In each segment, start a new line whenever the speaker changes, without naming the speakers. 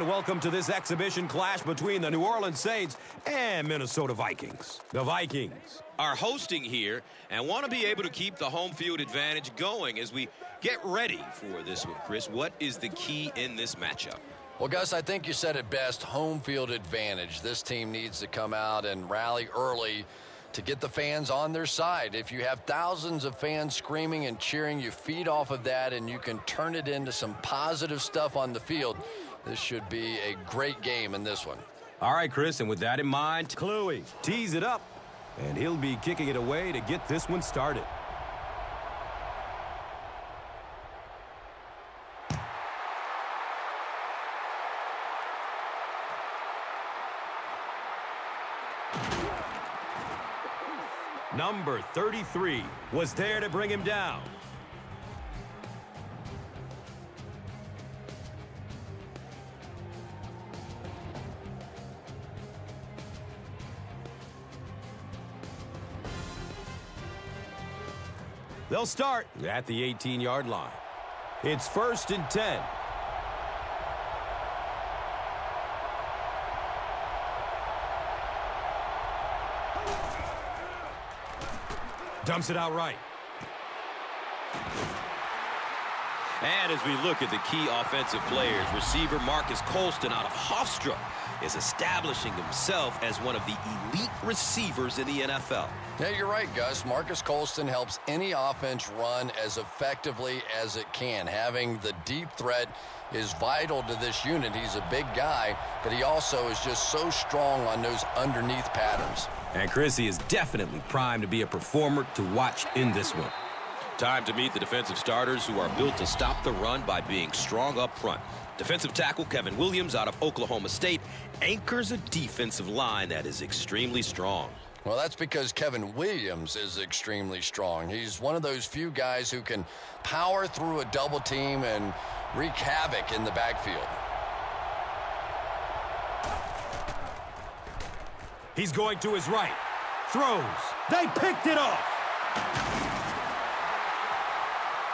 And
welcome to this exhibition clash between the New Orleans Saints and Minnesota Vikings. The Vikings
are hosting here and want to be able to keep the home field advantage going as we get ready for this one. Chris, what is the key in this matchup?
Well, Gus, I think you said it best home field advantage. This team needs to come out and rally early to get the fans on their side. If you have thousands of fans screaming and cheering, you feed off of that and you can turn it into some positive stuff on the field. This should be a great game in this one.
All right, Chris, and with that in mind, Kluwe tees it up, and he'll be kicking it away to get this one started. Number 33 was there to bring him down. They'll start at the 18-yard line. It's first and 10. Dumps it out right.
And as we look at the key offensive players, receiver Marques Colston out of Hofstra is establishing himself as one of the elite receivers in the NFL.
Yeah, you're right, Gus. Marques Colston helps any offense run as effectively as it can. Having the deep threat is vital to this unit. He's a big guy, but he also is just so strong on those underneath patterns.
And Chrissy is definitely primed to be a performer to watch in this one.
Time to meet the defensive starters who are built to stop the run by being strong up front. Defensive tackle Kevin Williams out of Oklahoma State anchors a defensive line that is extremely strong.
Well, that's because Kevin Williams is extremely strong. He's one of those few guys who can power through a double team and wreak havoc in the backfield.
He's going to his right. Throws. They picked it off.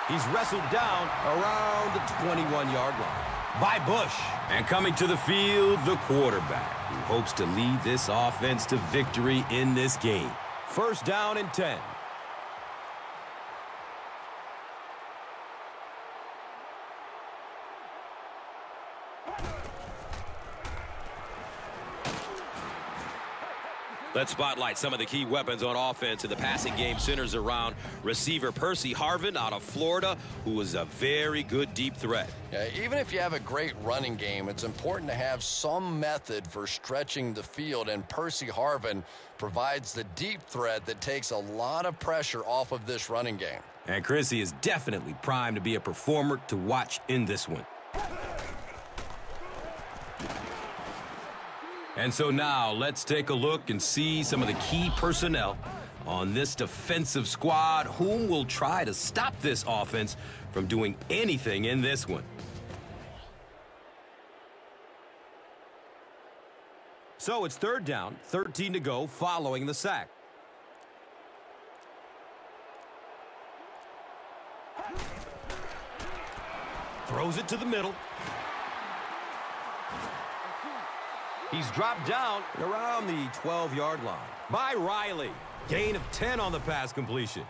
He's wrestled down around the 21-yard line by Bush. And coming to the field, the quarterback, who hopes to lead this offense to victory in this game. First down and 10.
Let's spotlight some of the key weapons on offense in the passing game centers around receiver Percy Harvin out of Florida, who is a very good deep threat.
Yeah, even if you have a great running game, it's important to have some method for stretching the field, and Percy Harvin provides the deep threat that takes a lot of pressure off of this running game.
And Chrissy is definitely primed to be a performer to watch in this one. And so now let's take a look and see some of the key personnel on this defensive squad whom will try to stop this offense from doing anything in this one. So it's third down, 13 to go following the sack. Throws it to the middle. He's dropped down around the 12-yard line by Riley. Gain of 10 on the pass completion.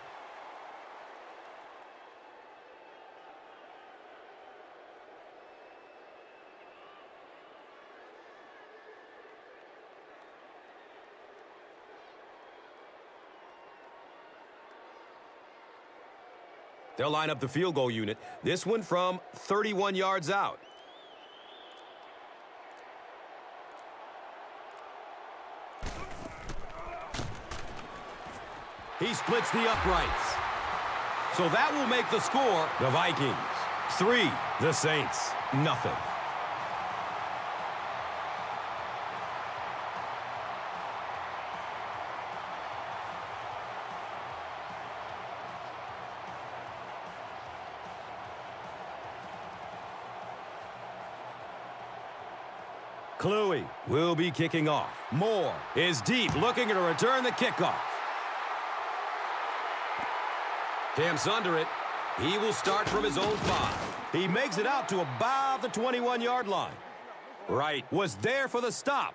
They'll line up the field goal unit. This one from 31 yards out. He splits the uprights. So that will make the score the Vikings. Three, the Saints, nothing. Kluwe will be kicking off. Moore is deep, looking to return the kickoff. Camps under it. He will start from his own five. He makes it out to about the 21-yard line. Wright was there for the stop.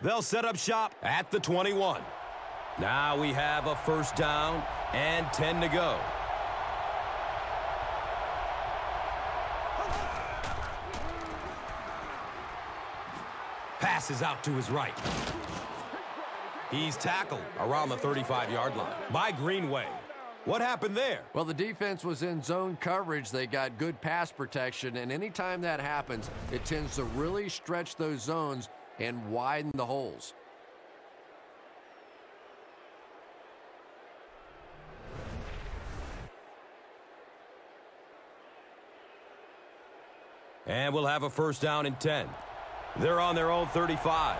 They'll set up shop at the 21. Now we have a first down and 10 to go. Passes out to his right. He's tackled around the 35-yard line by Greenway. What happened there?
Well, the defense was in zone coverage. They got good pass protection, and anytime that happens, it tends to really stretch those zones and widen the holes.
And we'll have a first down and 10. They're on their own 35.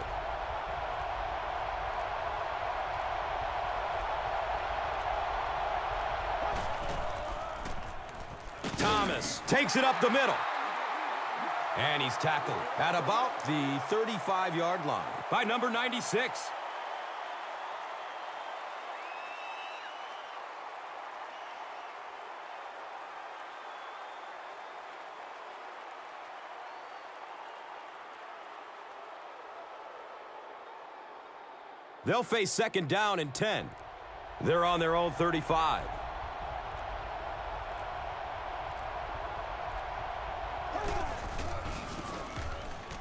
Takes it up the middle. And he's tackled at about the 35-yard line by number 96. They'll face second down and 10. They're on their own 35.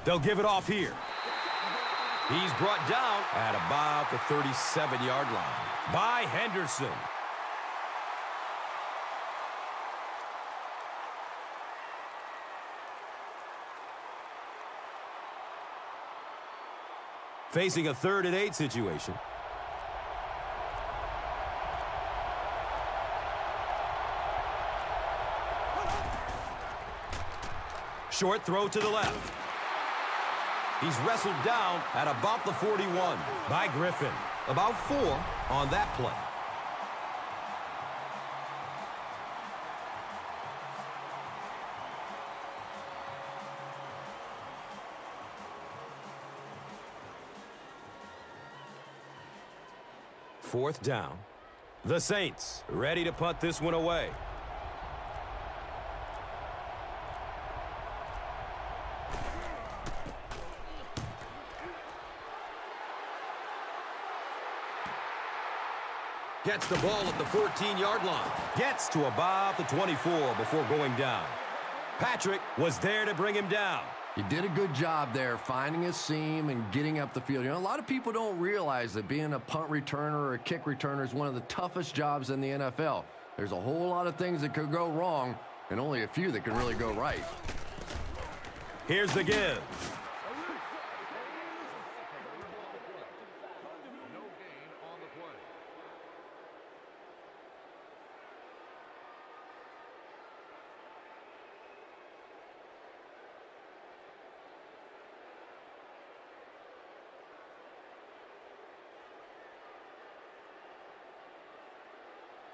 They'll give it off here. He's brought down at about the 37-yard line by Henderson. Facing a third and eight situation. Short throw to the left. He's wrestled down at about the 41 by Griffin. About four on that play. Fourth down. The Saints ready to punt this one away. Gets the ball at the 14-yard line. Gets to about the 24 before going down. Patrick was there to bring him down.
He did a good job there finding a seam and getting up the field. You know, a lot of people don't realize that being a punt returner or a kick returner is one of the toughest jobs in the NFL. There's a whole lot of things that could go wrong and only a few that can really go right.
Here's the give.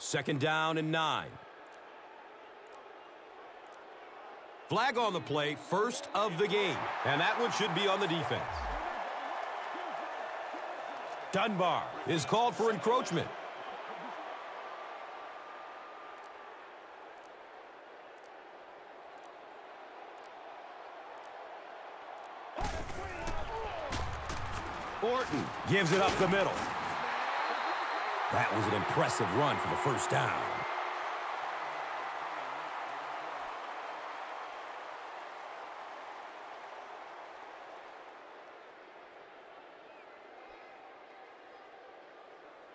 Second down and nine. Flag on the play, first of the game. And that one should be on the defense. Dunbar is called for encroachment. Orton gives it up the middle. That was an impressive run for the first down.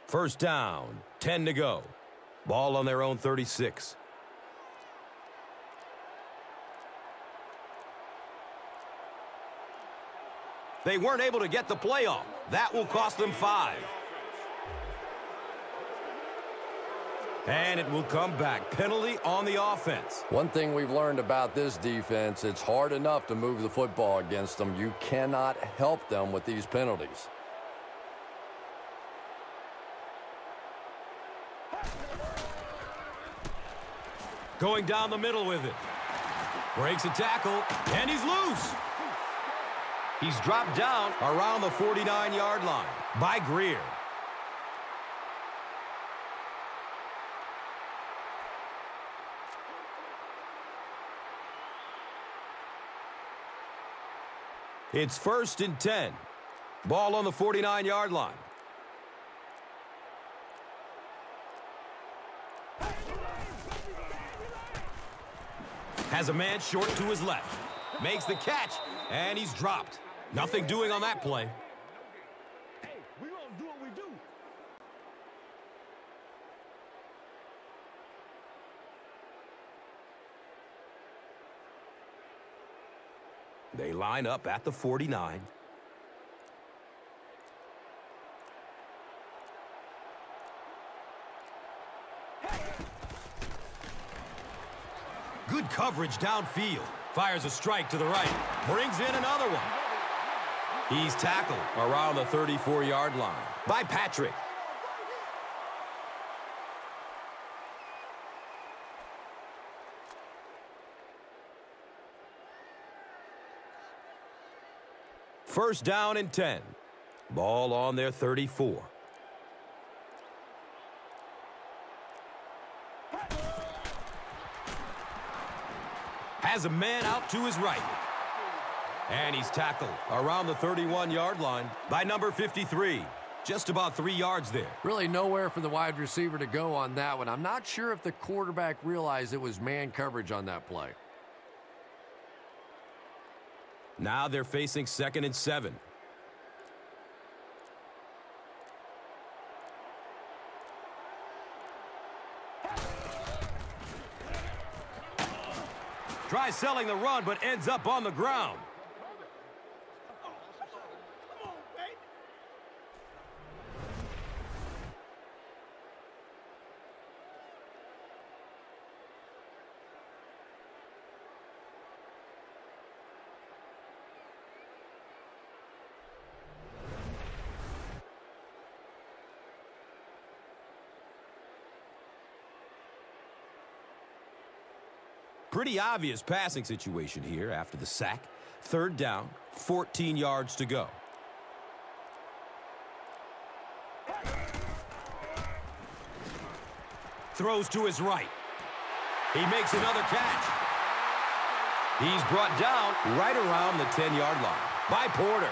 First down, 10 to go. Ball on their own 36. They weren't able to get the play off. That will cost them five. And it will come back. Penalty on the offense.
One thing we've learned about this defense, it's hard enough to move the football against them. You cannot help them with these penalties.
Going down the middle with it. Breaks a tackle, and he's loose. He's dropped down around the 49-yard line by Grier. It's first and 10. Ball on the 49-yard line. Has a man short to his left. Makes the catch, and he's dropped. Nothing doing on that play.
Hey, we gonna do what we do.
They line up at the 49. Good coverage downfield. Fires a strike to the right. Brings in another one. He's tackled around the 34-yard line by Patrick. First down and 10. Ball on their 34. Has a man out to his right. And he's tackled around the 31-yard line by number 53. Just about three yards there.
Really nowhere for the wide receiver to go on that one. I'm not sure if the quarterback realized it was man coverage on that play.
Now they're facing second and seven. Tries selling the run, but ends up on the ground. Pretty obvious passing situation here after the sack. Third down, 14 yards to go. Throws to his right. He makes another catch. He's brought down right around the 10-yard line by Porter.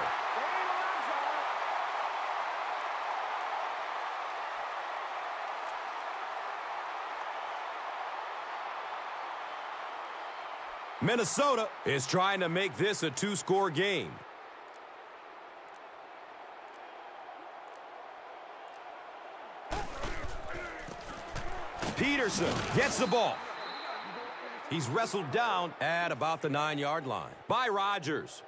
Minnesota is trying to make this a two-score game. Peterson gets the ball. He's wrestled down at about the nine-yard line by Rodgers.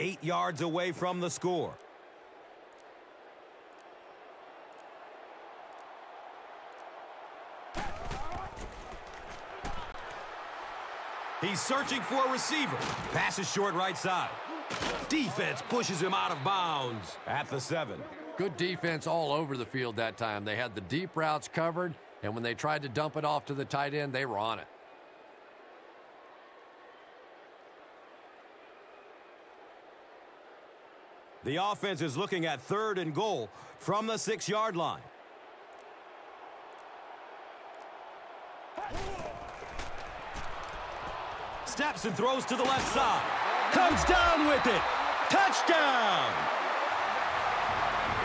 Eight yards away from the score. He's searching for a receiver. Passes short right side. Defense pushes him out of bounds at the seven.
Good defense all over the field that time. They had the deep routes covered, and when they tried to dump it off to the tight end, they were on it.
The offense is looking at third and goal from the six-yard line. Steps and throws to the left side. Comes down with it. Touchdown!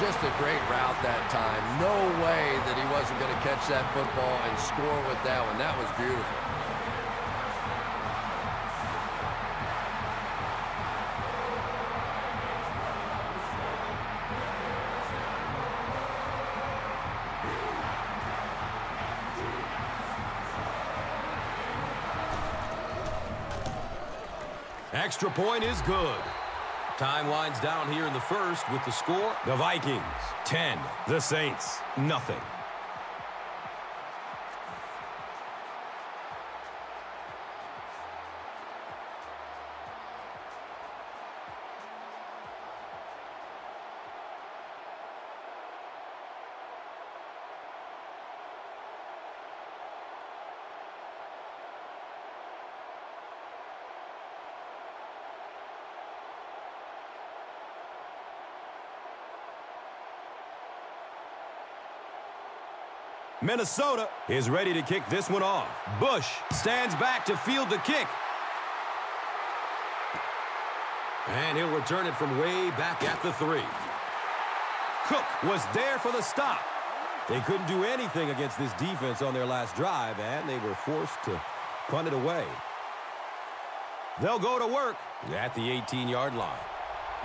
Just a great route that time. No way that he wasn't going to catch that football and score with that one. That was beautiful.
Extra point is good. Time winds down here in the first with the score. The Vikings, 10. The Saints, nothing. Minnesota is ready to kick this one off. Bush stands back to field the kick. And he'll return it from way back at the three. Cook was there for the stop. They couldn't do anything against this defense on their last drive, and they were forced to punt it away. They'll go to work at the 18-yard line.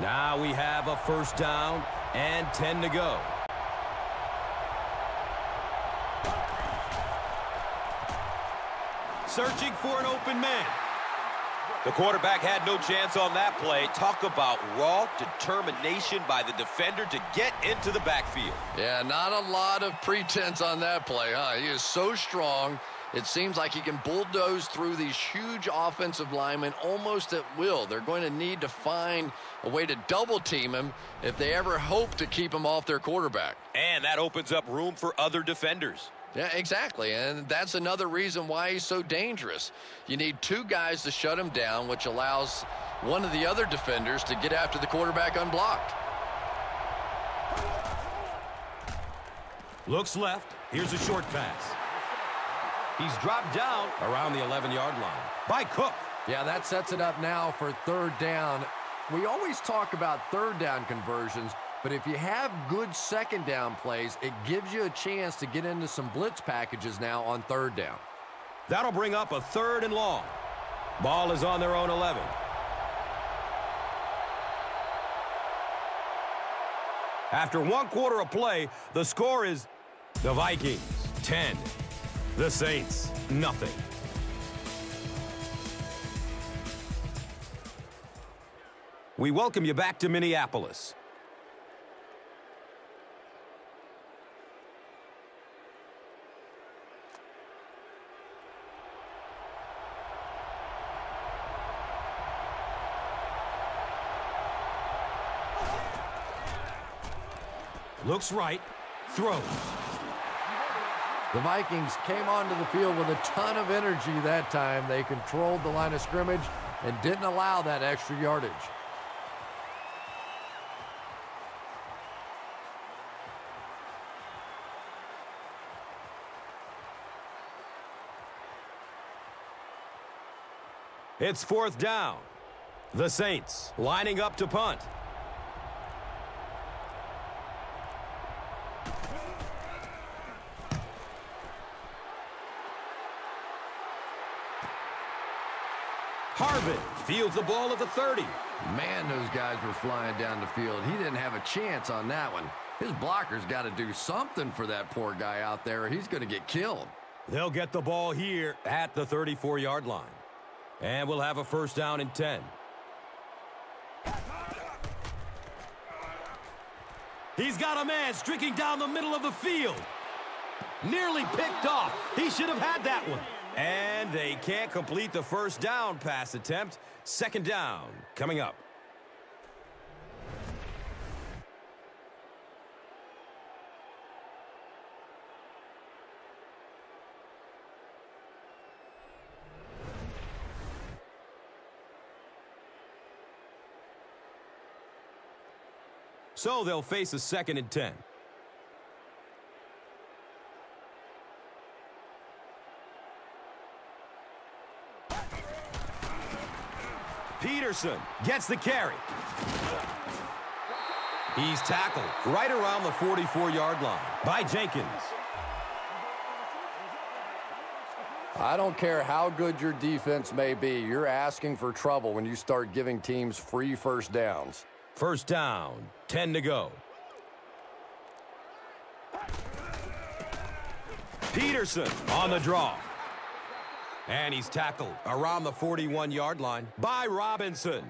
Now we have a first down and 10 to go. Searching for an open man.
The quarterback had no chance on that play. Talk about raw determination by the defender to get into the backfield.
Yeah, not a lot of pretense on that play, huh? He is so strong. It seems like he can bulldoze through these huge offensive linemen almost at will. They're going to need to find a way to double team him if they ever hope to keep him off their quarterback.
And that opens up room for other defenders.
Yeah, exactly. And that's another reason why he's so dangerous. You need two guys to shut him down, which allows one of the other defenders to get after the quarterback unblocked.
Looks left. Here's a short pass. He's dropped down around the 11-yard line by Cook.
Yeah, that sets it up now for third down. We always talk about third down conversions, but if you have good second down plays, it gives you a chance to get into some blitz packages now on third down.
That'll bring up a third and long. Ball is on their own 11. After one quarter of play, the score is the Vikings 10, the Saints nothing. We welcome you back to Minneapolis. Looks right. Throws.
The Vikings came onto the field with a ton of energy that time. They controlled the line of scrimmage and didn't allow that extra yardage.
It's fourth down. The Saints lining up to punt. Harvin fields the ball at the 30.
Man, those guys were flying down the field. He didn't have a chance on that one. His blocker's got to do something for that poor guy out there, or he's going to get killed.
They'll get the ball here at the 34-yard line. And we'll have a first down and 10. He's got a man streaking down the middle of the field. Nearly picked off. He should have had that one. And they can't complete the first down pass attempt. Second down coming up. So they'll face a second and 10. Peterson gets the carry. He's tackled right around the 44-yard line by Jenkins.
I don't care how good your defense may be, you're asking for trouble when you start giving teams free first downs.
First down, 10 to go. Peterson on the draw. And he's tackled around the 41-yard line by Robinson.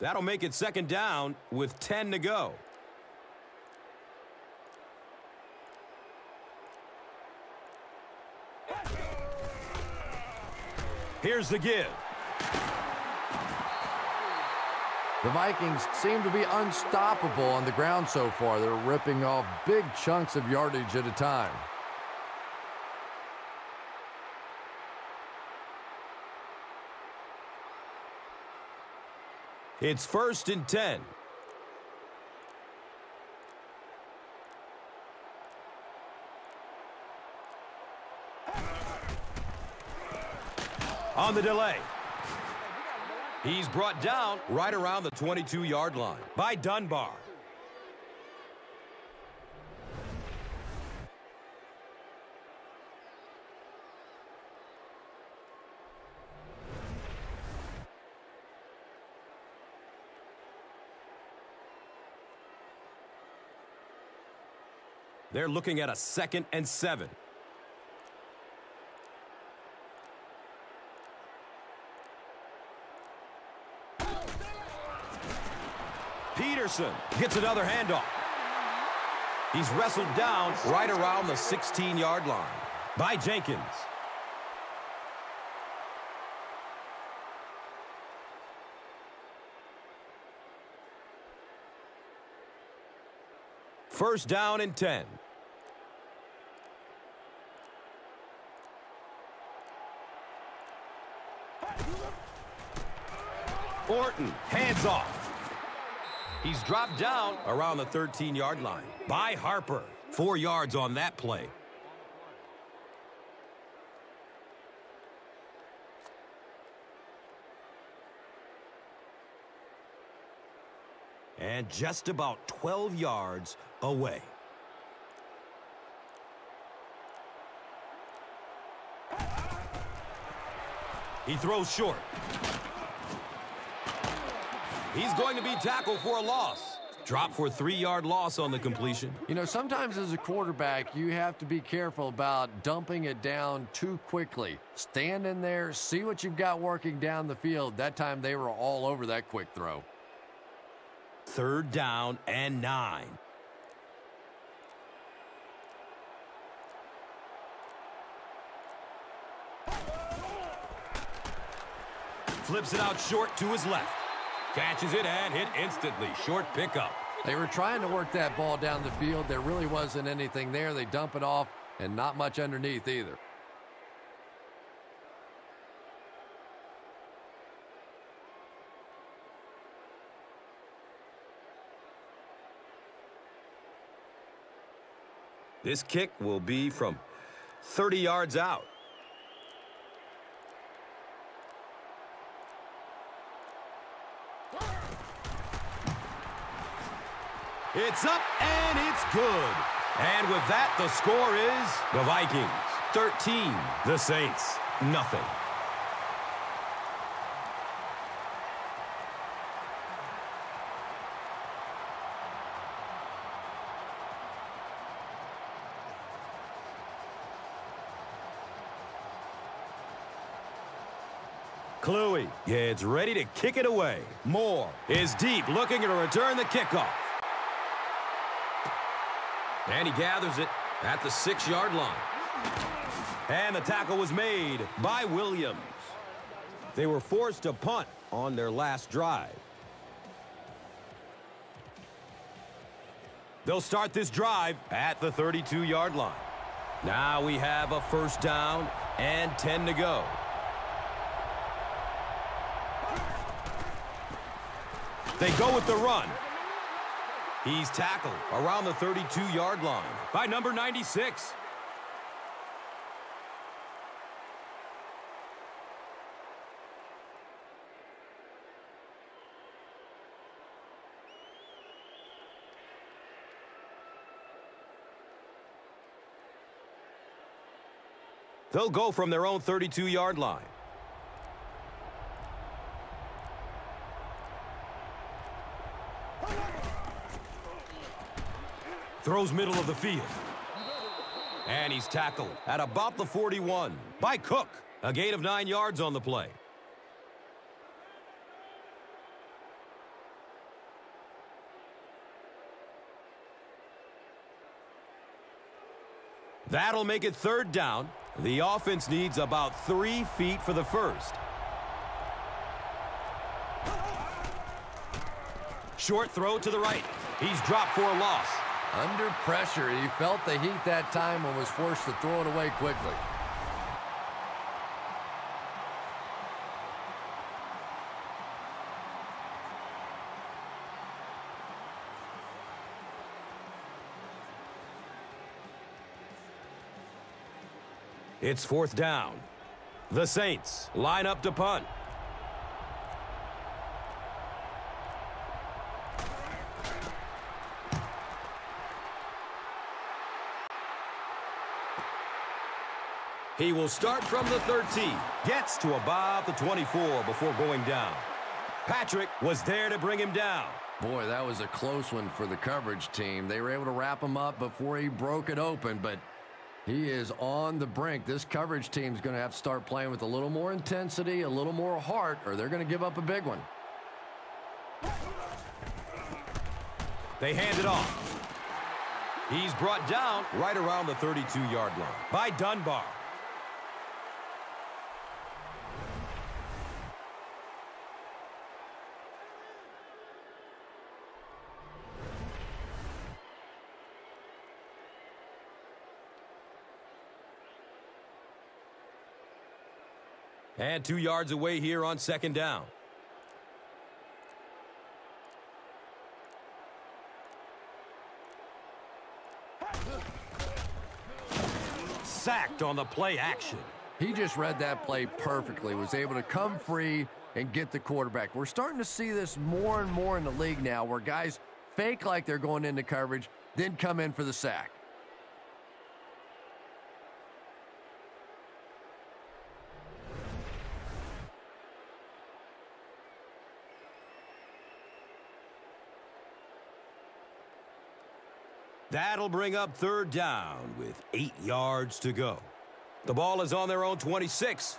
That'll make it second down with 10 to go. Here's the give.
The Vikings seem to be unstoppable on the ground so far. They're ripping off big chunks of yardage at a time.
It's first and 10. On the delay. He's brought down right around the 22-yard line by Dunbar. They're looking at a second and seven. Peterson gets another handoff. He's wrestled down right around the 16-yard line by Jenkins. First down and 10. Orton, hands off. He's dropped down around the 13-yard line by Harper. Four yards on that play. And just about 12 yards away. He throws short. He's going to be tackled for a loss. Drop for a three-yard loss on the completion.
You know, sometimes as a quarterback, you have to be careful about dumping it down too quickly. Stand in there, see what you've got working down the field. That time they were all over that quick throw.
Third down and nine. Flips it out short to his left. Catches it and hit instantly. Short pickup.
They were trying to work that ball down the field. There really wasn't anything there. They dump it off and not much underneath either.
This kick will be from 30 yards out. It's up and it's good. And with that, the score is the Vikings 13, the Saints nothing. Kluwe gets ready to kick it away. Moore is deep, looking to return the kickoff. And he gathers it at the six-yard line. And the tackle was made by Williams. They were forced to punt on their last drive. They'll start this drive at the 32-yard line. Now we have a first down and 10 to go. They go with the run. He's tackled around the 32-yard line by number 96. They'll go from their own 32-yard line. Throws middle of the field. And he's tackled at about the 41 by Cook. A gain of nine yards on the play. That'll make it third down. The offense needs about three feet for the first. Short throw to the right. He's dropped for a loss.
Under pressure, he felt the heat that time and was forced to throw it away quickly.
It's fourth down. The Saints line up to punt. He will start from the 13. Gets to about the 24 before going down. Patrick was there to bring him down.
Boy, that was a close one for the coverage team. They were able to wrap him up before he broke it open, but he is on the brink. This coverage team is going to have to start playing with a little more intensity, a little more heart, or they're going to give up a big one.
They hand it off. He's brought down right around the 32-yard line by Dunbar. And two yards away here on second down. Sacked on the play action.
He just read that play perfectly, was able to come free and get the quarterback. We're starting to see this more and more in the league now where guys fake like they're going into coverage, then come in for the sack.
That'll bring up third down with eight yards to go. The ball is on their own 26.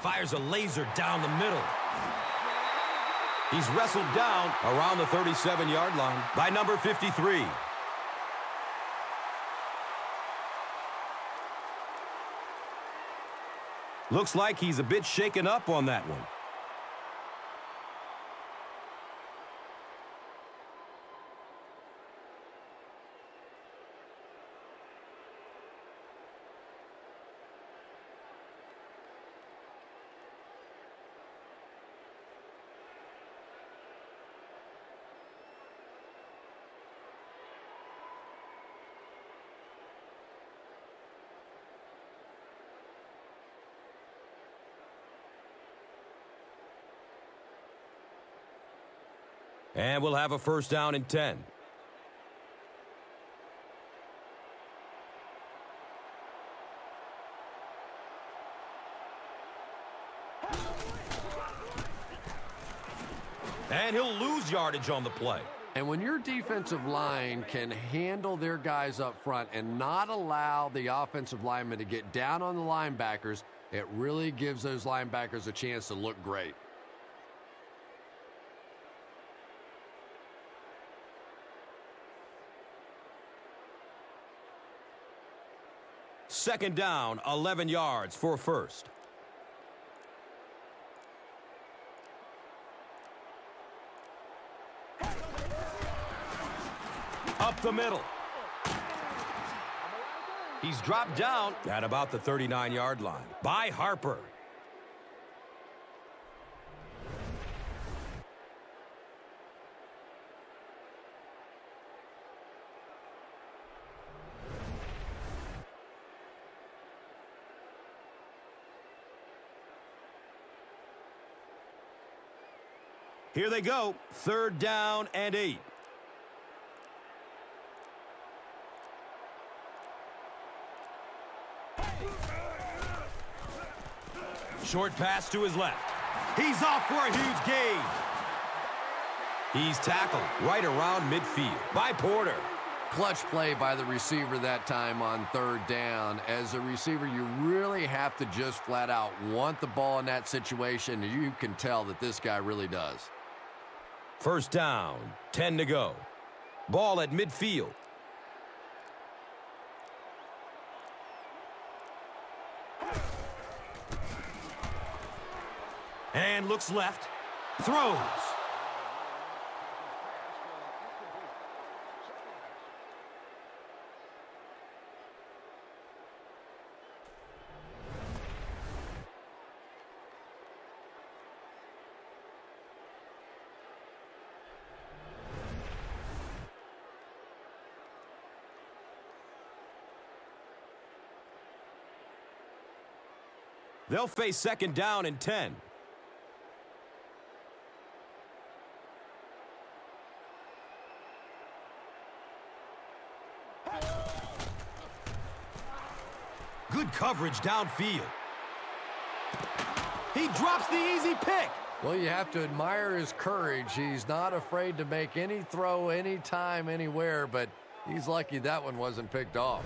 Fires a laser down the middle. He's wrestled down around the 37-yard line by number 53. Looks like he's a bit shaken up on that one. And we'll have a first down and 10. And he'll lose yardage on the play.
And when your defensive line can handle their guys up front and not allow the offensive linemen to get down on the linebackers, it really gives those linebackers a chance to look great.
Second down, 11 yards for first. Up the middle. He's dropped down at about the 39-yard line by Harper. Here they go. Third down and eight. Short pass to his left. He's off for a huge gain. He's tackled right around midfield by Porter.
Clutch play by the receiver that time on third down. As a receiver, you really have to just flat out want the ball in that situation. You can tell that this guy really does.
First down, 10 to go. Ball at midfield. And looks left. Throws. They'll face second down and 10. Good coverage downfield. He drops the easy pick.
Well, you have to admire his courage. He's not afraid to make any throw anytime, anywhere, but he's lucky that one wasn't picked off.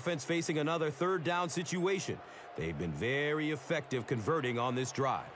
Offense facing another third down situation. They've been very effective converting on this drive.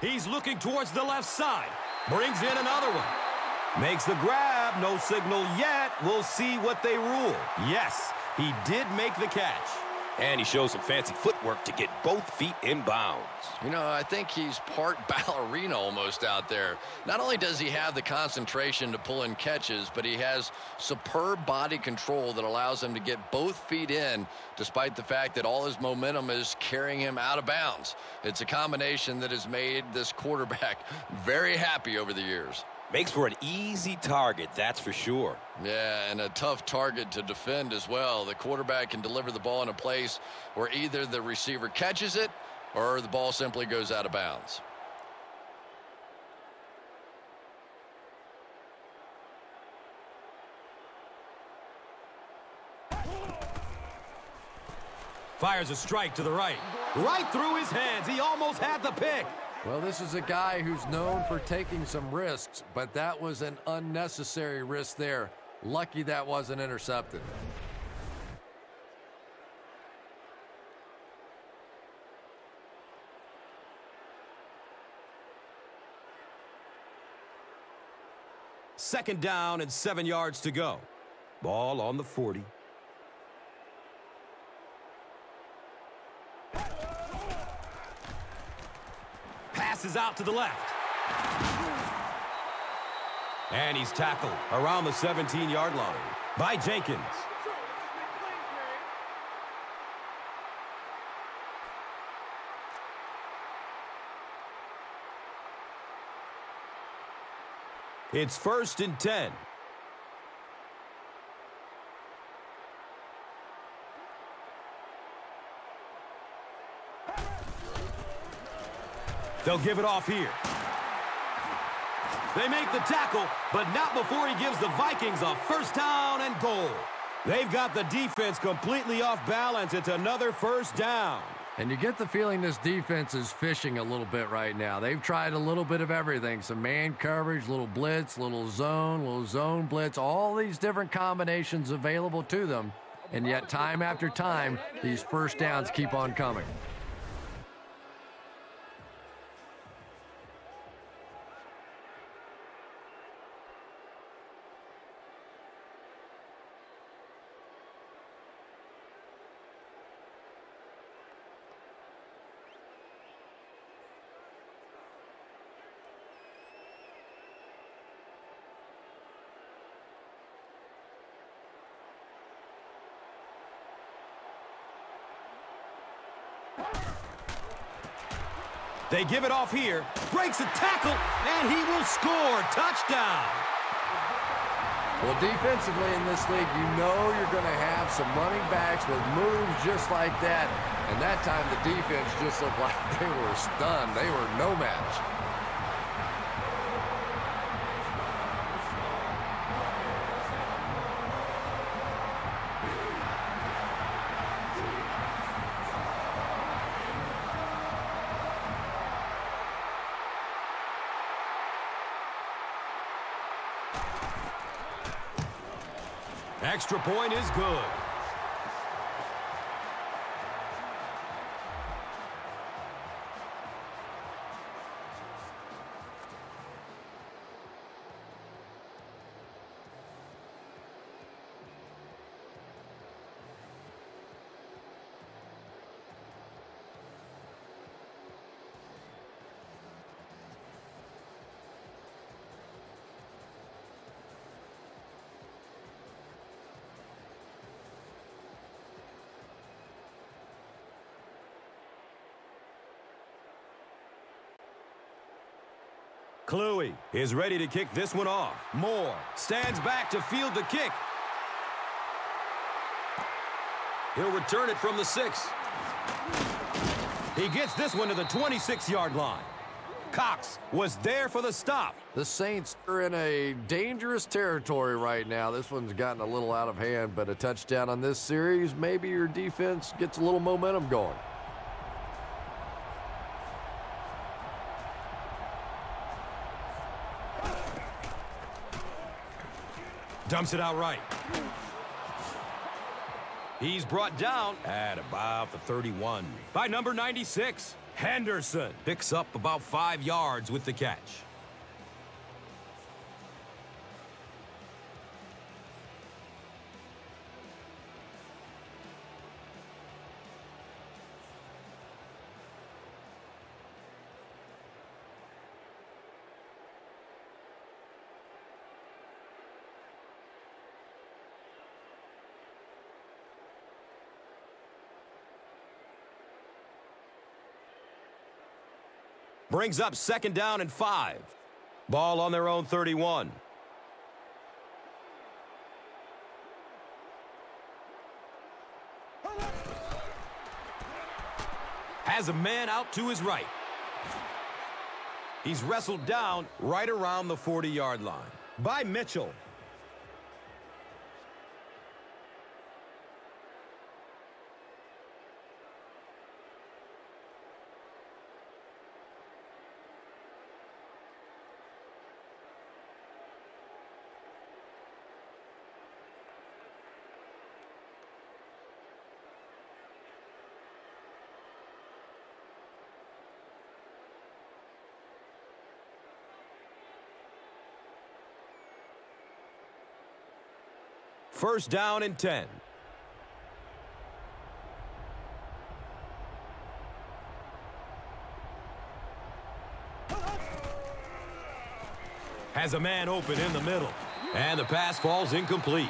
He's looking towards the left side. Brings in another one. Makes the grab. No signal yet. We'll see what they rule. Yes, he did make the catch.
And he shows some fancy footwork to get both feet in bounds.
You know, I think he's part ballerina almost out there. Not only does he have the concentration to pull in catches, but he has superb body control that allows him to get both feet in, despite the fact that all his momentum is carrying him out of bounds. It's a combination that has made this quarterback very happy over the years.
Makes for an easy target, that's for sure.
Yeah, and a tough target to defend as well. The quarterback can deliver the ball in a place where either the receiver catches it or the ball simply goes out of bounds.
Fires a strike to the right. Right through his hands. He almost had the pick.
Well, this is a guy who's known for taking some risks, but that was an unnecessary risk there. Lucky that wasn't intercepted.
Second down and seven yards to go. Ball on the 40. Passes out to the left. And he's tackled around the 17-yard line by Jenkins. It's first and 10. They'll give it off here. They make the tackle, but not before he gives the Vikings a first down and goal. They've got the defense completely off balance. It's another first down.
And you get the feeling this defense is fishing a little bit right now. They've tried a little bit of everything. Some man coverage, little blitz, little zone, little zone blitz, all these different combinations available to them. And yet time after time, these first downs keep on coming.
They give it off here. Breaks a tackle, and he will score. Touchdown.
Well, defensively in this league, you know you're going to have some running backs with moves just like that. And that time the defense just looked like they were stunned. They were no match.
Extra point is good. Kluwe is ready to kick this one off. Moore stands back to field the kick. He'll return it from the six. He gets this one to the 26-yard line. Cox was there for the stop.
The Saints are in a dangerous territory right now. This one's gotten a little out of hand, but a touchdown on this series, maybe your defense gets a little momentum going.
Dumps it out right. He's brought down at about the 31 by number 96. Henderson picks up about five yards with the catch. Brings up second down and five. Ball on their own 31. Has a man out to his right. He's wrestled down right around the 40-yard line by Mitchell. First down and 10. Has a man open in the middle. And the pass falls incomplete.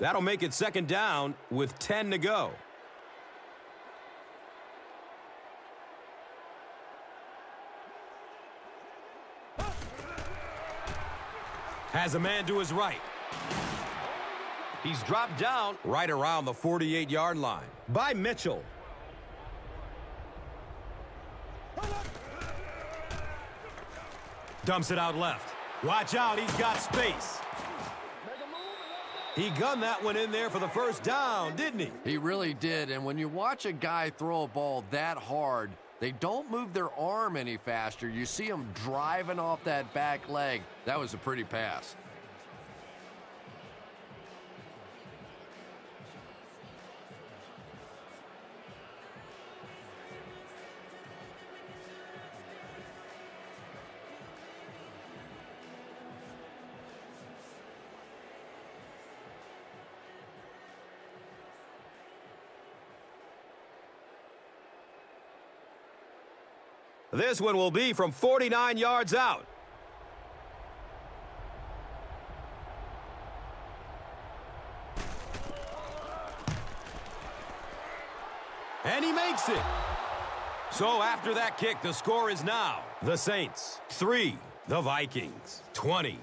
That'll make it second down with 10 to go. Has a man to his right. He's dropped down right around the 48-yard line by Mitchell. Dumps it out left. Watch out, he's got space. He gunned that one in there for the first down, didn't he?
He really did, and when you watch a guy throw a ball that hard, they don't move their arm any faster. You see him driving off that back leg. That was a pretty pass.
This one will be from 49 yards out. And he makes it. So after that kick, the score is now the Saints 3, the Vikings 20.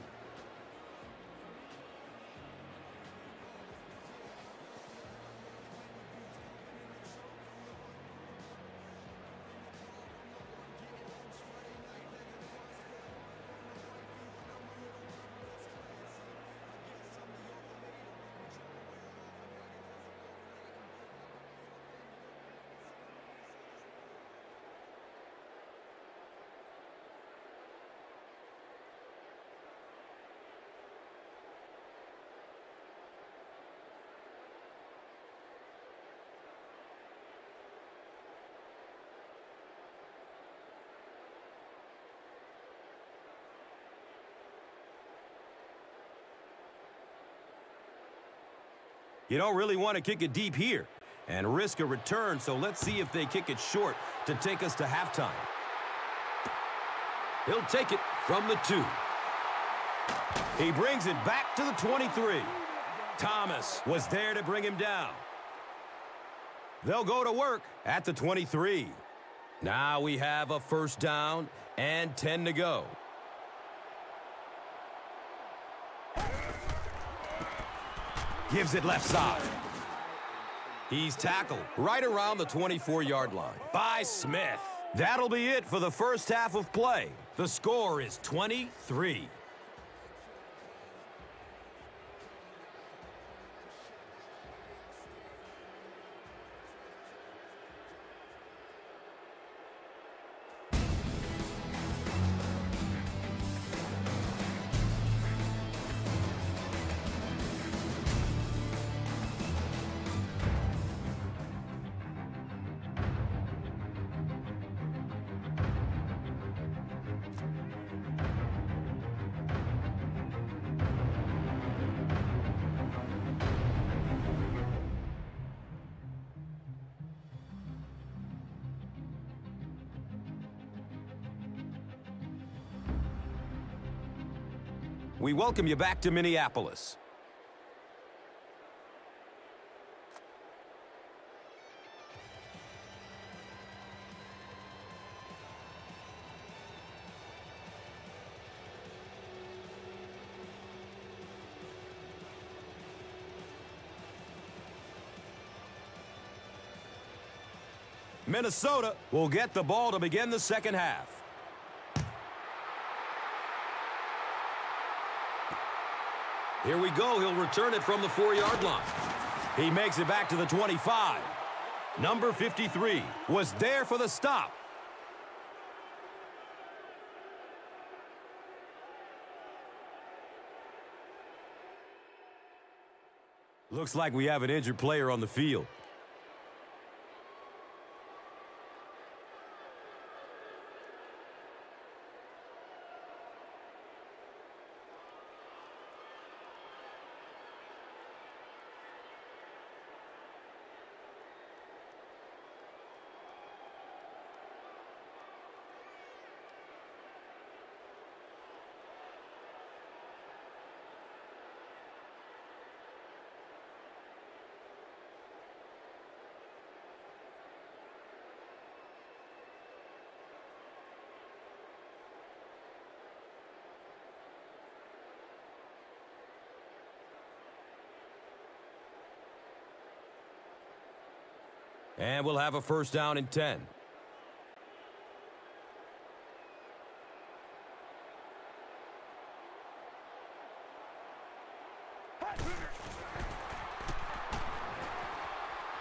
You don't really want to kick it deep here and risk a return, so let's see if they kick it short to take us to halftime. He'll take it from the two. He brings it back to the 23. Thomas was there to bring him down. They'll go to work at the 23. Now we have a first down and 10 to go. Gives it left side. He's tackled right around the 24-yard line by Smith. That'll be it for the first half of play. The score is 23. We welcome you back to Minneapolis. Minnesota will get the ball to begin the second half. Here we go. He'll return it from the four-yard line. He makes it back to the 25. Number 53 was there for the stop. Looks like we have an injured player on the field. And we'll have a first down and 10.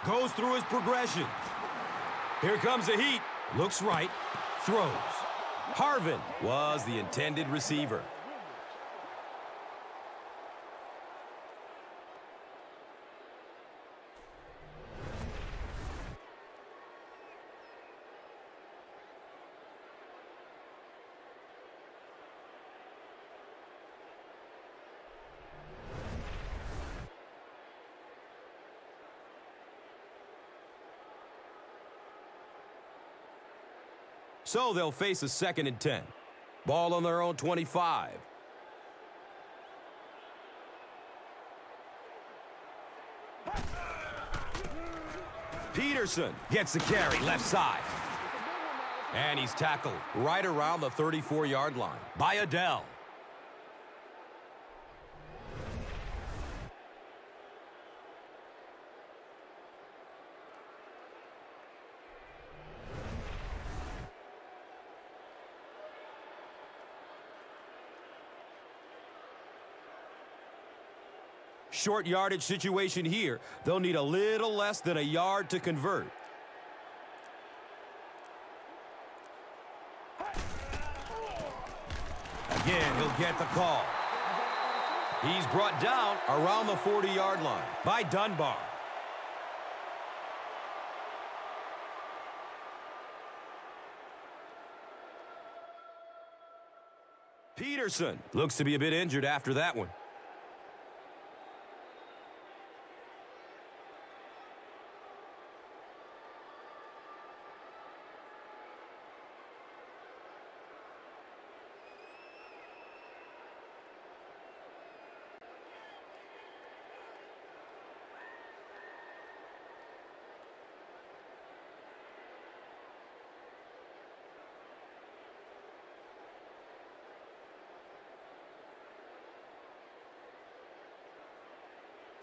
Goes through his progression. Here comes the heat. Looks right. Throws. Harvin was the intended receiver. So they'll face a second and 10. Ball on their own 25. Peterson gets the carry left side. And he's tackled right around the 34-yard line by Adele. Short yardage situation here. They'll need a little less than a yard to convert. Again, he'll get the call. He's brought down around the 40-yard line by Dunbar. Peterson looks to be a bit injured after that one.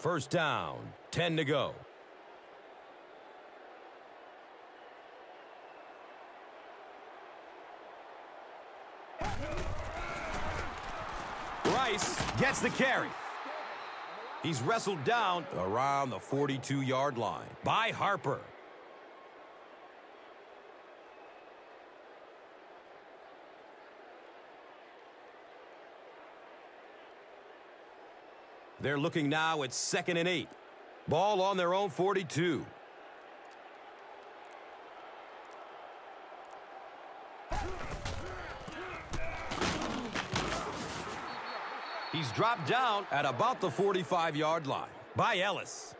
First down, 10 to go. Rice gets the carry. He's wrestled down around the 42-yard line by Harper. They're looking now at second and eight. Ball on their own 42. He's dropped down at about the 45-yard line by Ellis.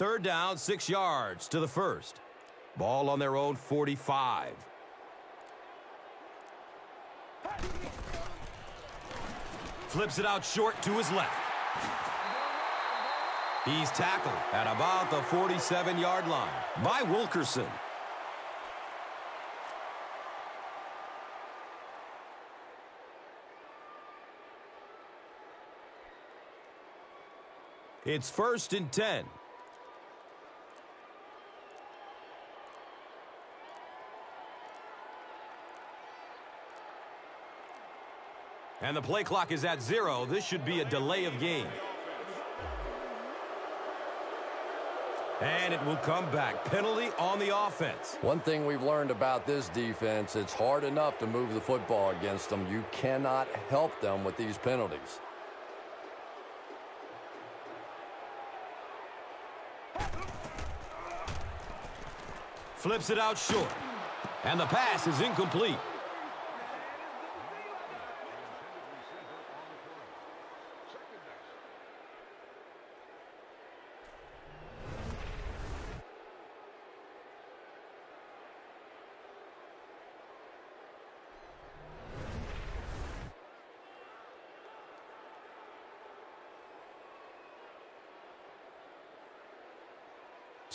Third down, six yards to the first. Ball on their own 45. Flips it out short to his left. He's tackled at about the 47-yard line by Wilkerson. It's first and 10. And the play clock is at zero. This should be a delay of game. And it will come back. Penalty on the offense.
One thing we've learned about this defense, it's hard enough to move the football against them. You cannot help them with these penalties.
Flips it out short. And the pass is incomplete.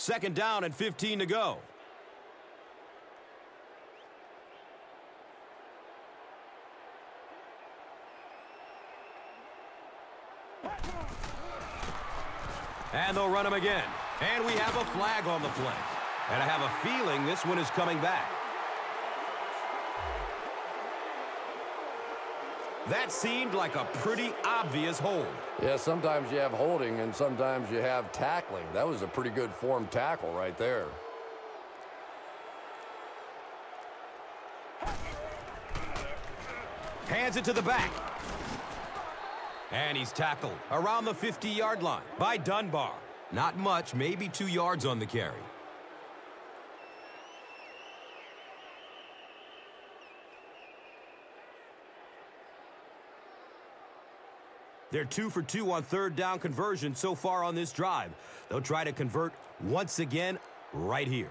Second down and 15 to go. And they'll run him again. And we have a flag on the play. And I have a feeling this one is coming back. That seemed like a pretty obvious hold.
Yeah, sometimes you have holding and sometimes you have tackling. That was a pretty good form tackle right there.
Hands it to the back. And he's tackled around the 50-yard line by Dunbar. Not much, maybe two yards on the carry. They're two for two on third down conversion so far on this drive. They'll try to convert once again right here.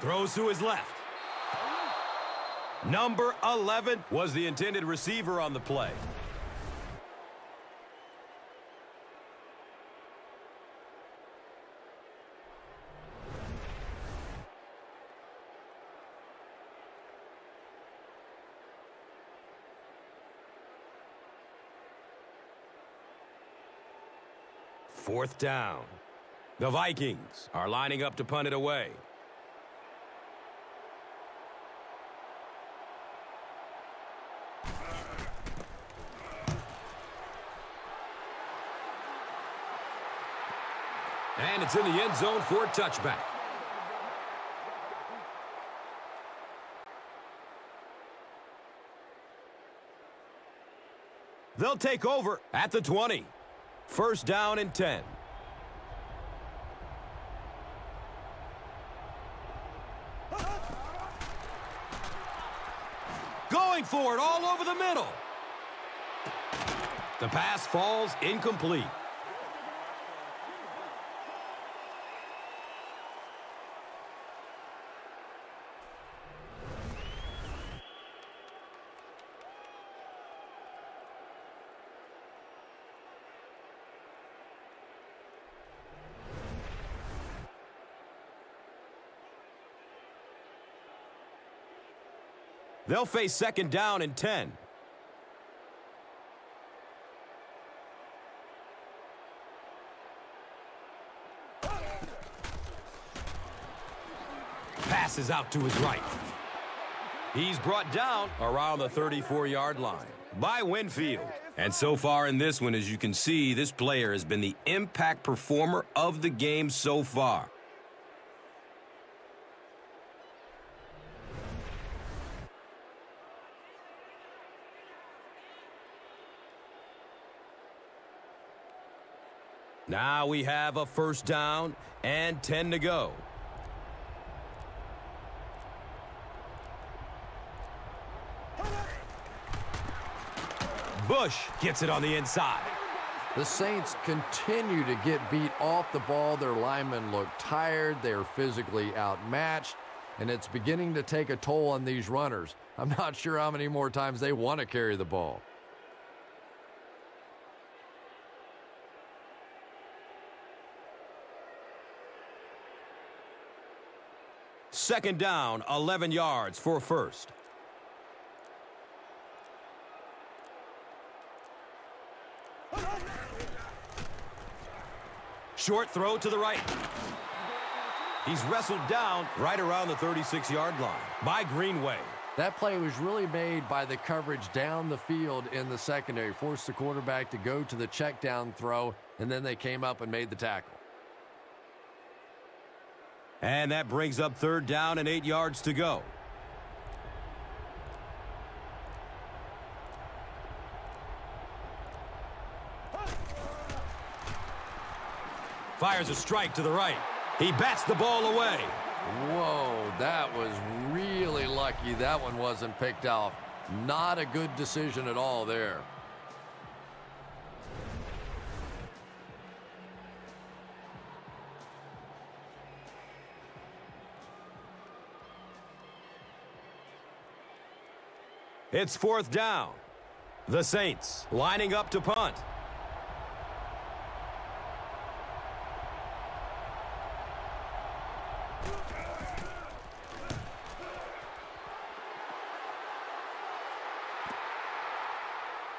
Throws to his left. Number 11 was the intended receiver on the play. Fourth down. The Vikings are lining up to punt it away. And it's in the end zone for a touchback. They'll take over at the 20. First down and 10. Going for it all over the middle. The pass falls incomplete. They'll face second down and 10. Passes out to his right. He's brought down around the 34-yard line by Winfield. And so far in this one, as you can see, this player has been the impact performer of the game so far. Now we have a first down and 10 to go. Bush gets it on the inside.
The Saints continue to get beat off the ball. Their linemen look tired. They're physically outmatched, and it's beginning to take a toll on these runners. I'm not sure how many more times they want to carry the ball.
Second down, 11 yards for first. Short throw to the right. He's wrestled down right around the 36-yard line by Greenway.
That play was really made by the coverage down the field in the secondary. Forced the quarterback to go to the check down throw, and then they came up and made the tackle.
And that brings up third down and eight yards to go. Fires a strike to the right. He bats the ball away.
Whoa, that was really lucky that one wasn't picked off. Not a good decision at all there.
It's fourth down. The Saints lining up to punt.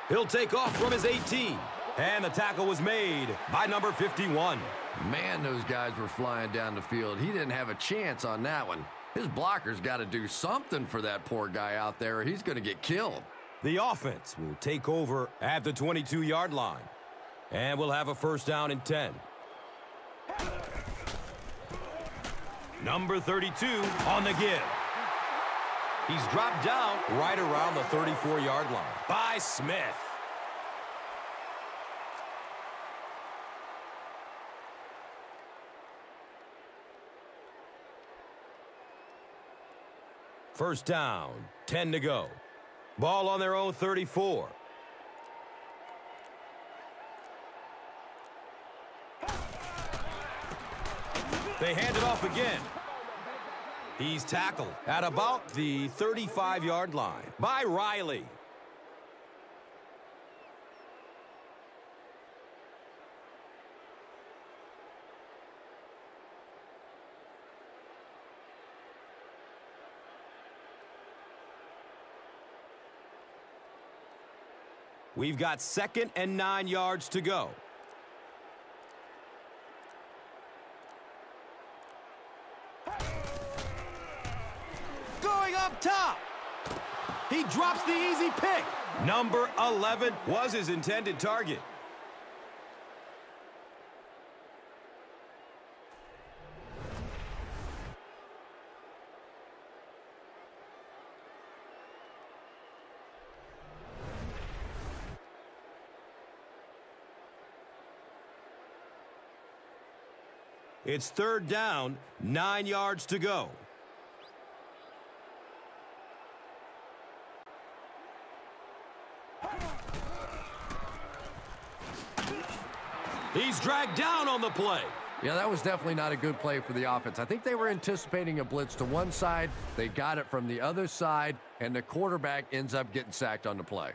He'll take off from his 18. And the tackle was made by number 51.
Man, those guys were flying down the field. He didn't have a chance on that one. His blocker's got to do something for that poor guy out there, or he's going to get killed.
The offense will take over at the 22-yard line. And we'll have a first down and 10. Number 32 on the give. He's dropped down right around the 34-yard line by Smith. First down, 10 to go. Ball on their own 34. They hand it off again. He's tackled at about the 35-yard line by Riley. We've got second and nine yards to go. Going up top. He drops the easy pick. Number 11 was his intended target. It's third down, nine yards to go. He's dragged down on the play.
Yeah, that was definitely not a good play for the offense. I think they were anticipating a blitz to one side. They got it from the other side, and the quarterback ends up getting sacked on the play.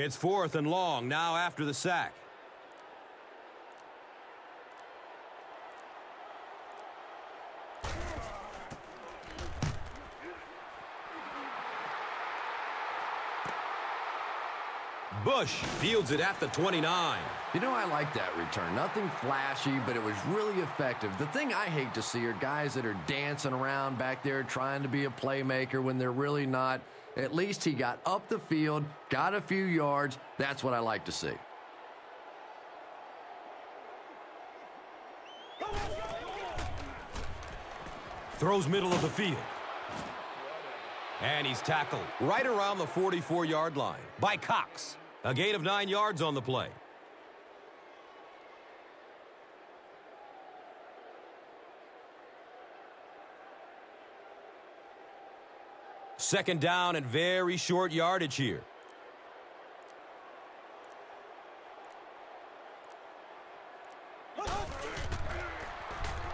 It's fourth and long now after the sack. Bush fields it at the 29.
You know, I like that return. Nothing flashy, but it was really effective. The thing I hate to see are guys that are dancing around back there trying to be a playmaker when they're really not. At least he got up the field, got a few yards. That's what I like to see.
Throws middle of the field. And he's tackled right around the 44-yard line by Cox. A gain of nine yards on the play. Second down and very short yardage here.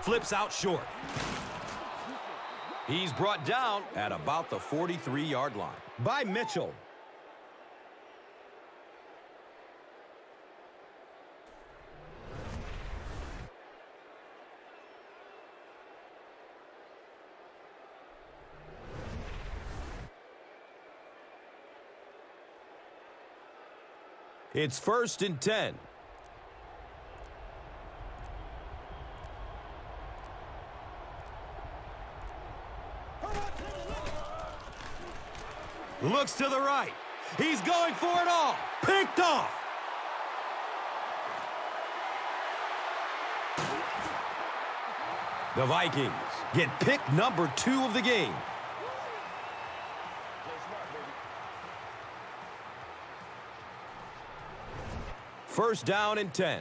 Flips out short. He's brought down at about the 43-yard line by Mitchell. It's first and 10. Looks to the right. He's going for it all. Picked off. The Vikings get pick number two of the game. First down and 10.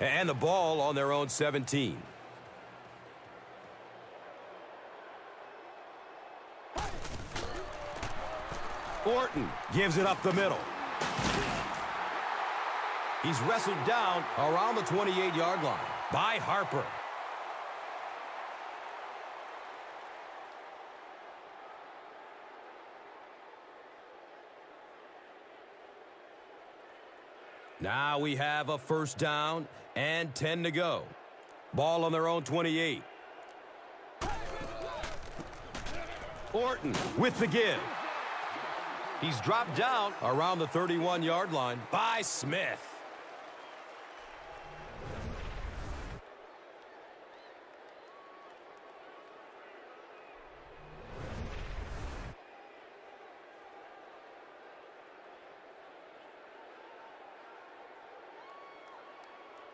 And the ball on their own 17. Orton gives it up the middle. He's wrestled down around the 28-yard line by Harper. Now we have a first down and 10 to go. Ball on their own 28. Orton with the give. He's dropped down around the 31-yard line by Smith.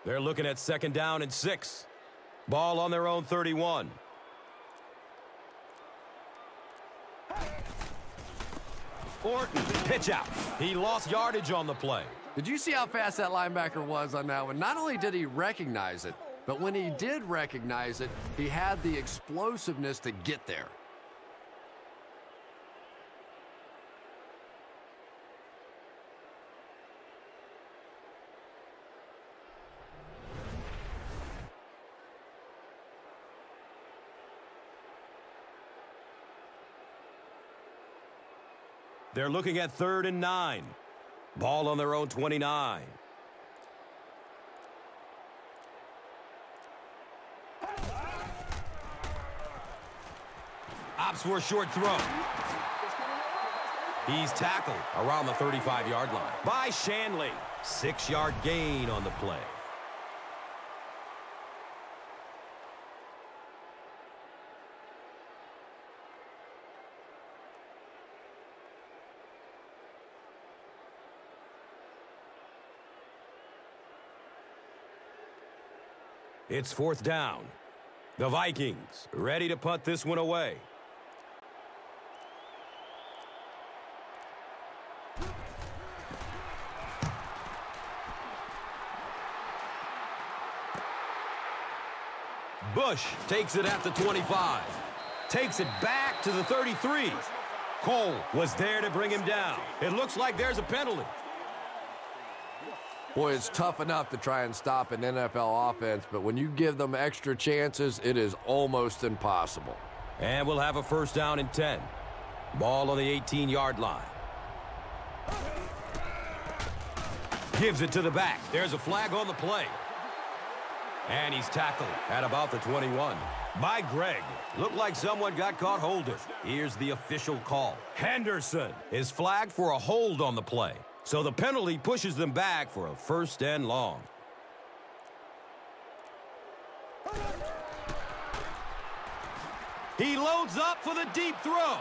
They're looking at second down and six. Ball on their own 31. Orton, pitch out. He lost yardage on the play.
Did you see how fast that linebacker was on that one? Not only did he recognize it, but when he did recognize it, he had the explosiveness to get there.
They're looking at third and nine. Ball on their own 29. Ops for a short throw. He's tackled around the 35-yard line by Shanley. Six-yard gain on the play. It's fourth down. The Vikings ready to punt this one away. Bush takes it at the 25. Takes it back to the 33. Cole was there to bring him down. It looks like there's a penalty.
Boy, it's tough enough to try and stop an NFL offense, but when you give them extra chances, it is almost impossible.
And we'll have a first down and 10. Ball on the 18-yard line. Gives it to the back. There's a flag on the play. And he's tackled at about the 21. By Greg. Looked like someone got caught holding. Here's the official call. Henderson is flagged for a hold on the play. So the penalty pushes them back for a first and long. He loads up for the deep throw.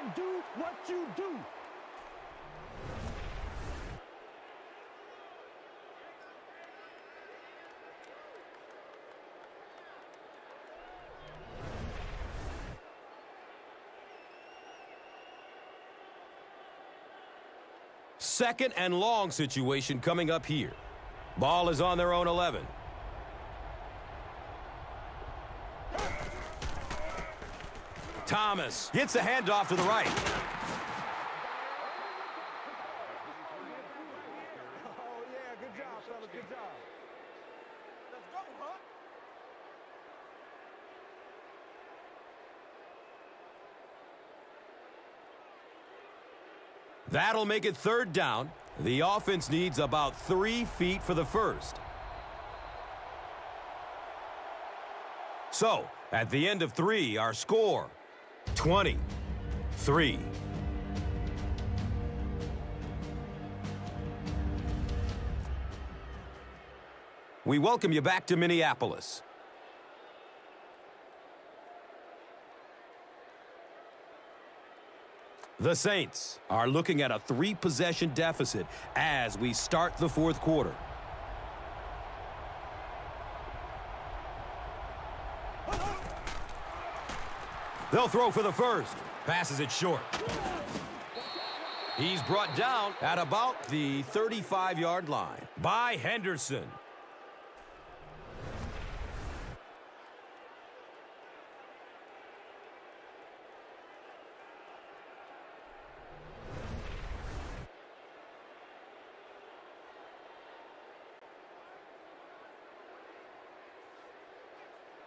And do what you do.
Second and long situation coming up here. Ball is on their own 11. Thomas gets a handoff to the right.
Oh, yeah, good job, fellas, good job. Let's go, huh?
That'll make it third down. The offense needs about three feet for the first. So, at the end of three, our score, 23. We welcome you back to Minneapolis. The Saints are looking at a three-possession deficit as we start the fourth quarter. They'll throw for the first. Passes it short. He's brought down at about the 35-yard line by Henderson.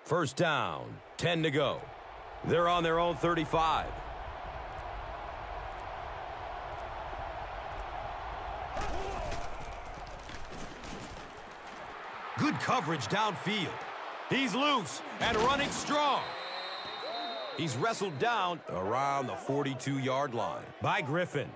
First down, 10 to go. They're on their own 35. Good coverage downfield. He's loose and running strong. He's wrestled down around the 42-yard line by Griffen.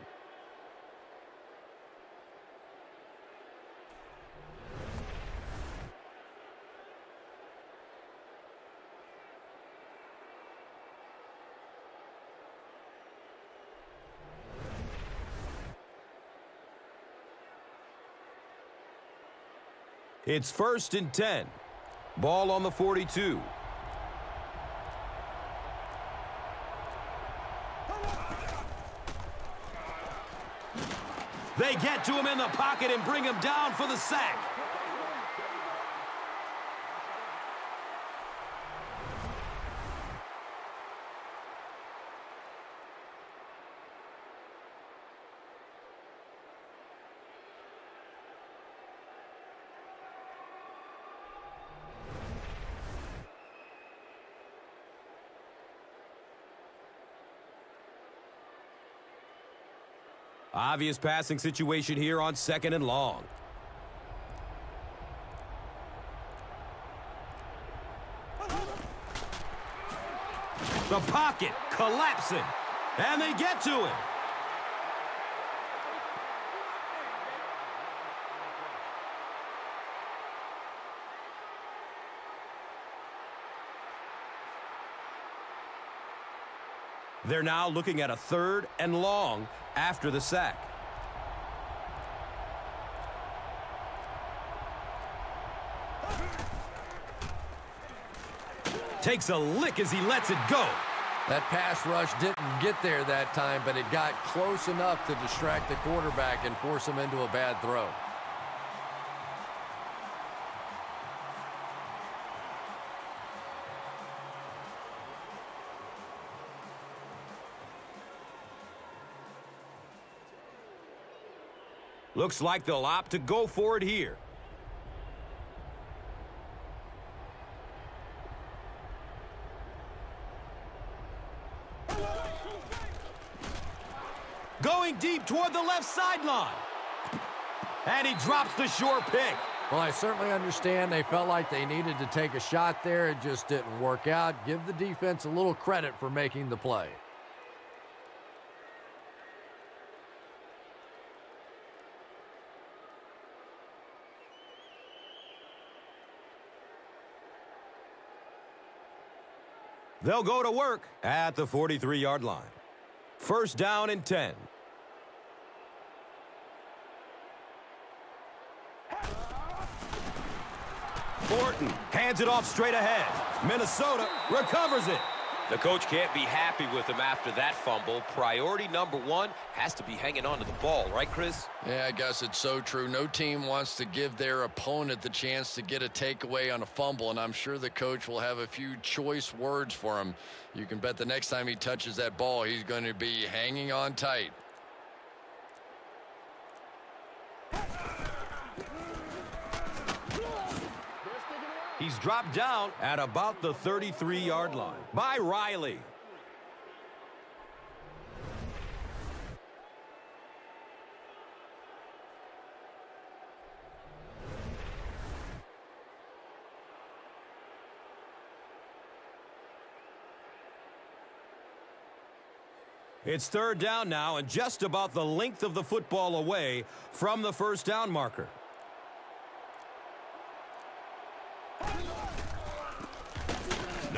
It's first and 10. Ball on the 42. They get to him in the pocket and bring him down for the sack. Obvious passing situation here on second and long. The pocket collapsing. And they get to him. They're now looking at a third and long after the sack. Takes a lick as he lets it go.
That pass rush didn't get there that time, but it got close enough to distract the quarterback and force him into a bad throw.
Looks like they'll opt to go for it here. Going deep toward the left sideline. And he drops the short pick.
Well, I certainly understand they felt like they needed to take a shot there. It just didn't work out. Give the defense a little credit for making the play.
They'll go to work at the 43-yard line. First down and 10. Orton hands it off straight ahead. Minnesota recovers it.
The coach can't be happy with him after that fumble. Priority number one has to be hanging on to the ball, right, Chris?
Yeah, I guess it's so true. No team wants to give their opponent the chance to get a takeaway on a fumble, and I'm sure the coach will have a few choice words for him. You can bet the next time he touches that ball, he's going to be hanging on tight.
He's dropped down at about the 33-yard line by Riley. It's third down now and just about the length of the football away from the first down marker.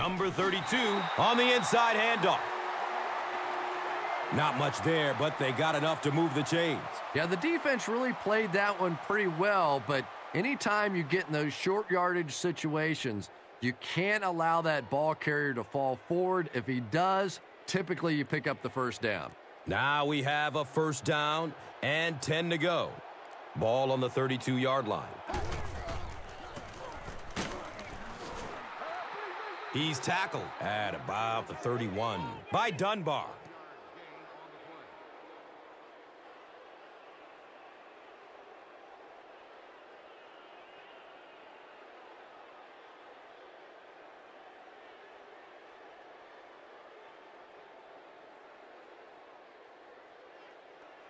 Number 32 on the inside handoff. Not much there, but they got enough to move the chains.
Yeah, the defense really played that one pretty well, but anytime you get in those short yardage situations, you can't allow that ball carrier to fall forward. If he does, typically you pick up the first down.
Now we have a first down and 10 to go. Ball on the 32-yard line. He's tackled at about the 31 by Dunbar.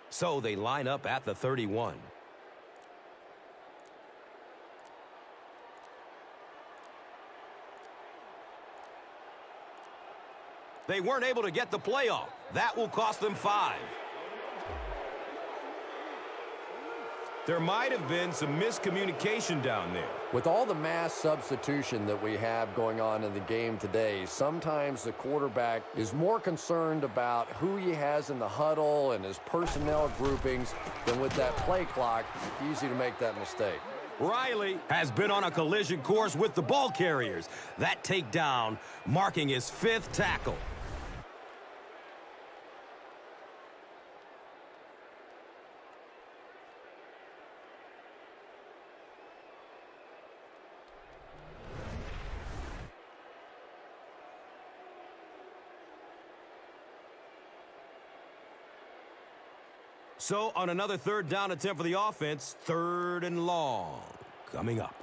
So they line up at the 31. They weren't able to get the playoff. That will cost them five. There might have been some miscommunication down there.
With all the mass substitution that we have going on in the game today, sometimes the quarterback is more concerned about who he has in the huddle and his personnel groupings than with that play clock. Easy to make that mistake.
Riley has been on a collision course with the ball carriers. That takedown marking his fifth tackle. So on another third down attempt for the offense, third and long coming up.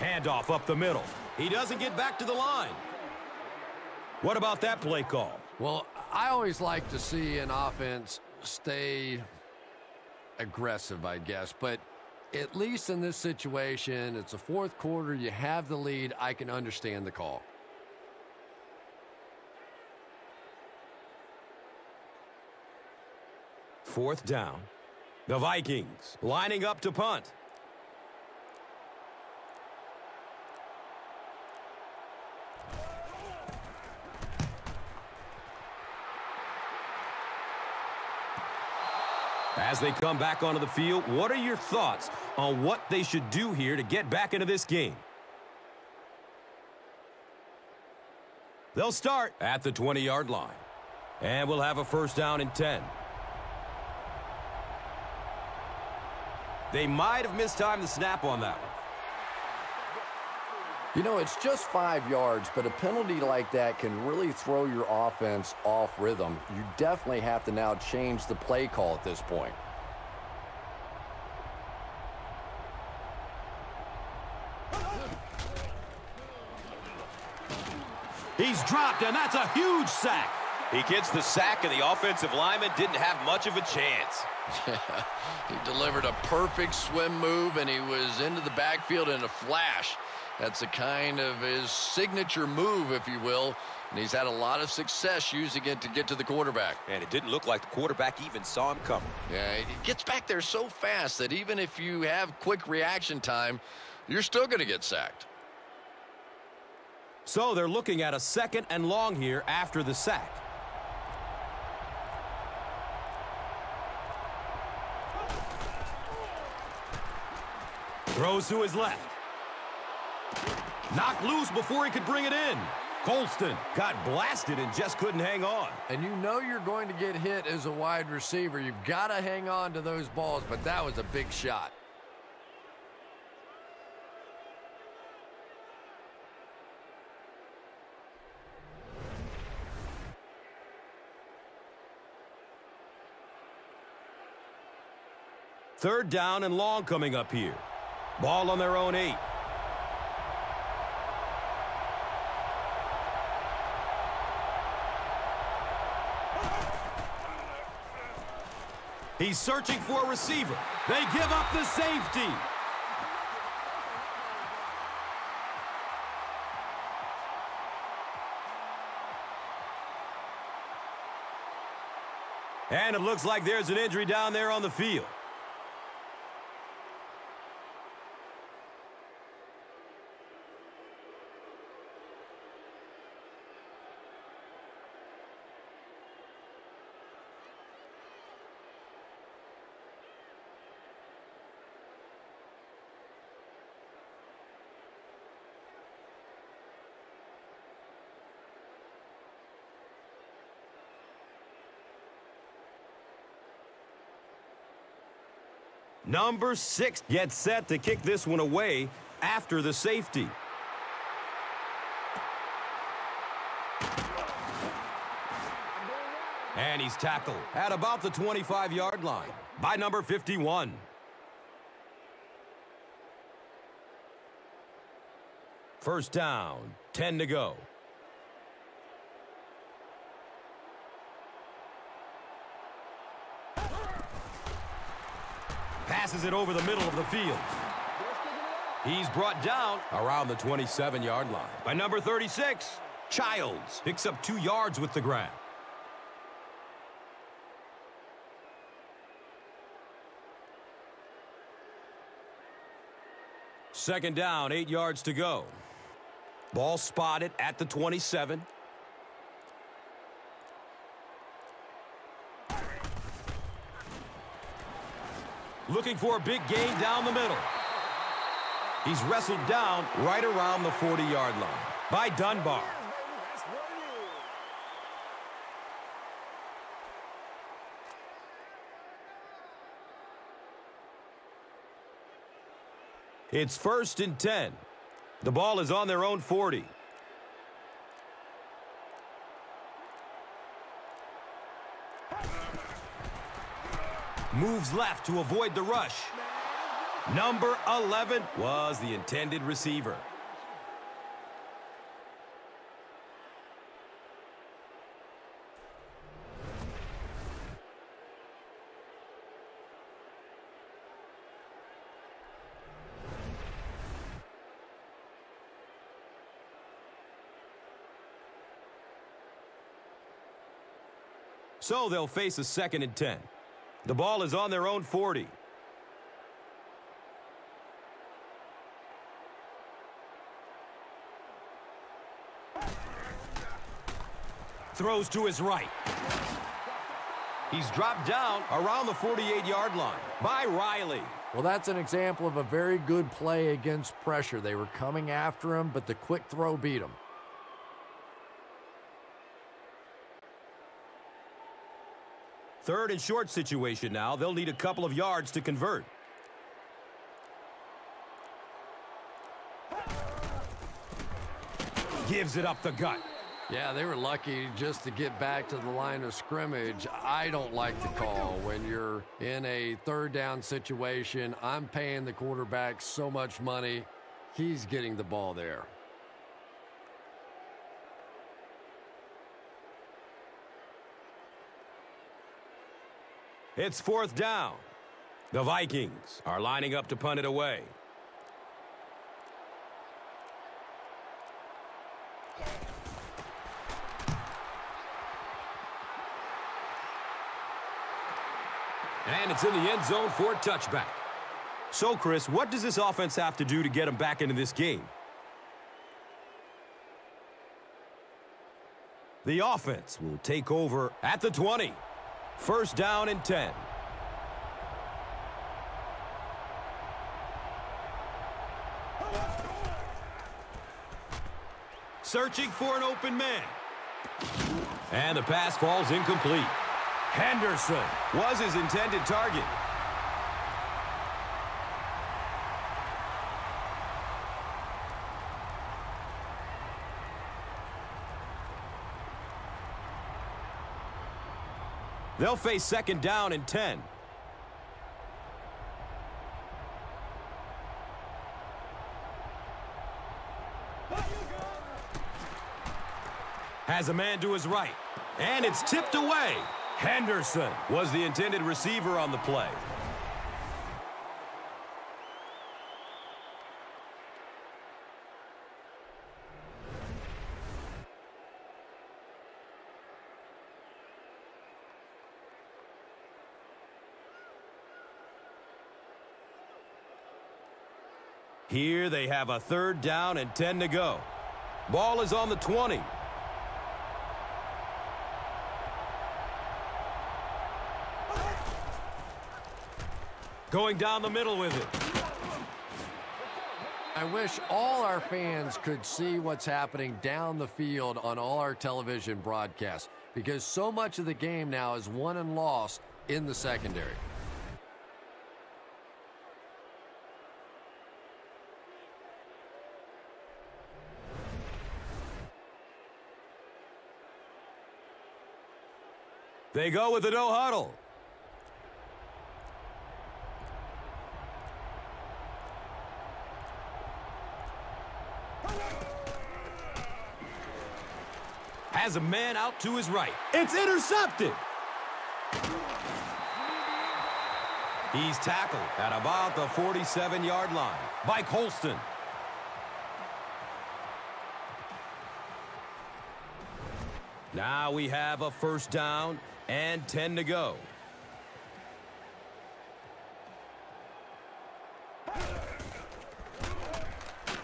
Handoff up the middle. He doesn't get back to the line. What about that play call?
Well, I always like to see an offense stay aggressive, I guess. But at least in this situation, it's a fourth quarter. You have the lead. I can understand the call.
Fourth down. The Vikings lining up to punt. As they come back onto the field, what are your thoughts on what they should do here to get back into this game? They'll start at the 20-yard line. And we'll have a first down and 10. They might have missed mistimed the snap on that one.
You know, it's just five yards, but a penalty like that can really throw your offense off rhythm. You definitely have to now change the play call at this point.
He's dropped, and that's a huge sack.
He gets the sack, and the offensive lineman didn't have much of a chance.
he delivered a perfect swim move, and he was into the backfield in a flash. That's a kind of his signature move, if you will, and he's had a lot of success using it to get to the quarterback.
And it didn't look like the quarterback even saw him coming.
Yeah, he gets back there so fast that even if you have quick reaction time, you're still going to get sacked.
So they're looking at a second and long here after the sack. Throws to his left. Knocked loose before he could bring it in. Colston got blasted and just couldn't hang on.
And you know you're going to get hit as a wide receiver. You've got to hang on to those balls, but that was a big shot.
Third down and long coming up here. Ball on their own eight. He's searching for a receiver. They give up the safety. And it looks like there's an injury down there on the field. Number six gets set to kick this one away after the safety. And he's tackled at about the 25-yard line by number 51. First down, 10 to go. Passes it over the middle of the field. He's brought down around the 27-yard line by number 36. Childs picks up two yards with the grab. Second down, eight yards to go. Ball spotted at the 27. Looking for a big gain down the middle. He's wrestled down right around the 40-yard line by Dunbar. It's first and 10. The ball is on their own 40. Moves left to avoid the rush. Number 11 was the intended receiver. So they'll face a second and 10. The ball is on their own 40. Throws to his right. He's dropped down around the 48-yard line by Riley.
Well, that's an example of a very good play against pressure. They were coming after him, but the quick throw beat him.
Third and short situation now. They'll need a couple of yards to convert. Gives it up the gut.
Yeah, they were lucky just to get back to the line of scrimmage. I don't like the call when you're in a third down situation. I'm paying the quarterback so much money. He's getting the ball there.
It's fourth down. The Vikings are lining up to punt it away. And it's in the end zone for a touchback. So, Chris, what does this offense have to do to get them back into this game? The offense will take over at the 20. First down and 10. Searching for an open man. And the pass falls incomplete. Henderson was his intended target. They'll face second down and 10. Has a man to his right. And it's tipped away. Henderson was the intended receiver on the play. Here they have a third down and 10 to go. Ball is on the 20. Going down the middle with it.
I wish all our fans could see what's happening down the field on all our television broadcasts because so much of the game now is won and lost in the secondary.
They go with the no huddle. Has a man out to his right. It's intercepted. He's tackled at about the 47-yard line by Colston. Now we have a first down and 10 to go.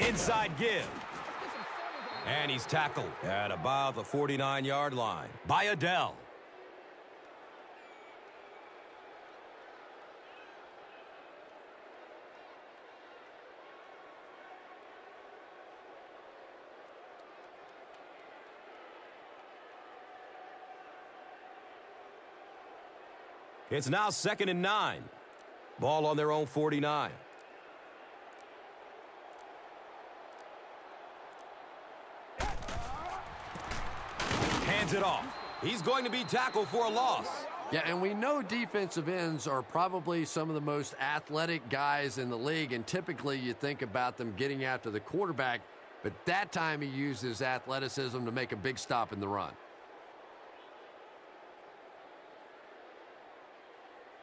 Inside give. And he's tackled at about the 49-yard line by Adele. It's now second and nine. Ball on their own 49. Hands it off. He's going to be tackled for a loss.
Yeah, and we know defensive ends are probably some of the most athletic guys in the league, and typically you think about them getting after the quarterback, but that time he used his athleticism to make a big stop in the run.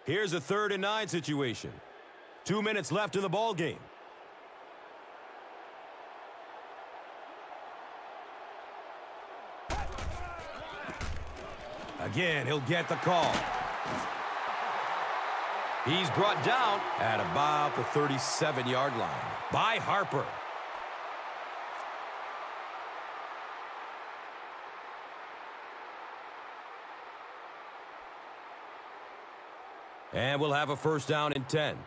Here's a third and nine situation. Two minutes left in the ball game. Again, he'll get the call. He's brought down at about the 37-yard line by Harper. And we'll have a first down and 10.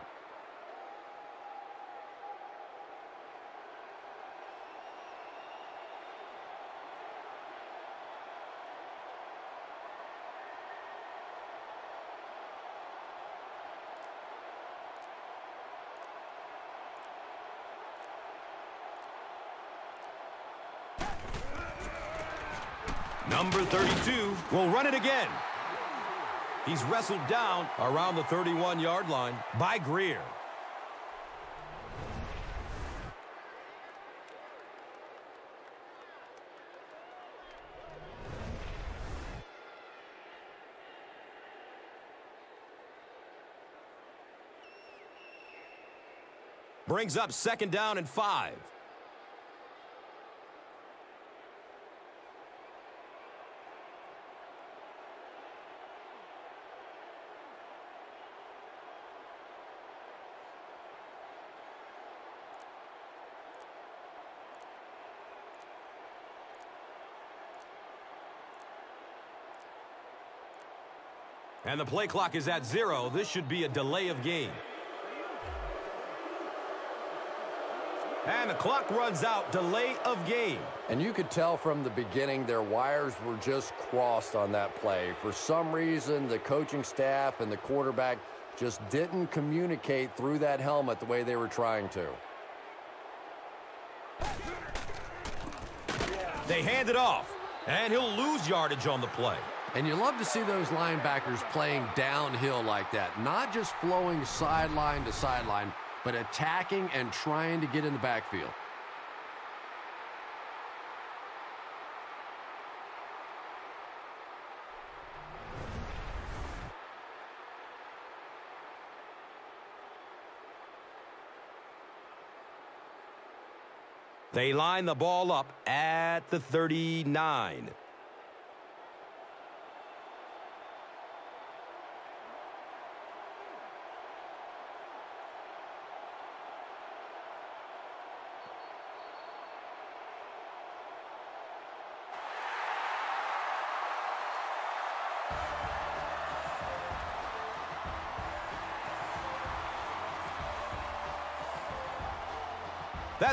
Number 32 will run it again. He's wrestled down around the 31-yard line by Greer. Brings up second down and five. And the play clock is at zero. This should be a delay of game. And the clock runs out. Delay of game.
And you could tell from the beginning their wires were just crossed on that play. For some reason, the coaching staff and the quarterback just didn't communicate through that helmet the way they were trying to.
They hand it off. And he'll lose yardage on the play.
And you love to see those linebackers playing downhill like that. Not just flowing sideline to sideline, but attacking and trying to get in the backfield.
They line the ball up at the 39.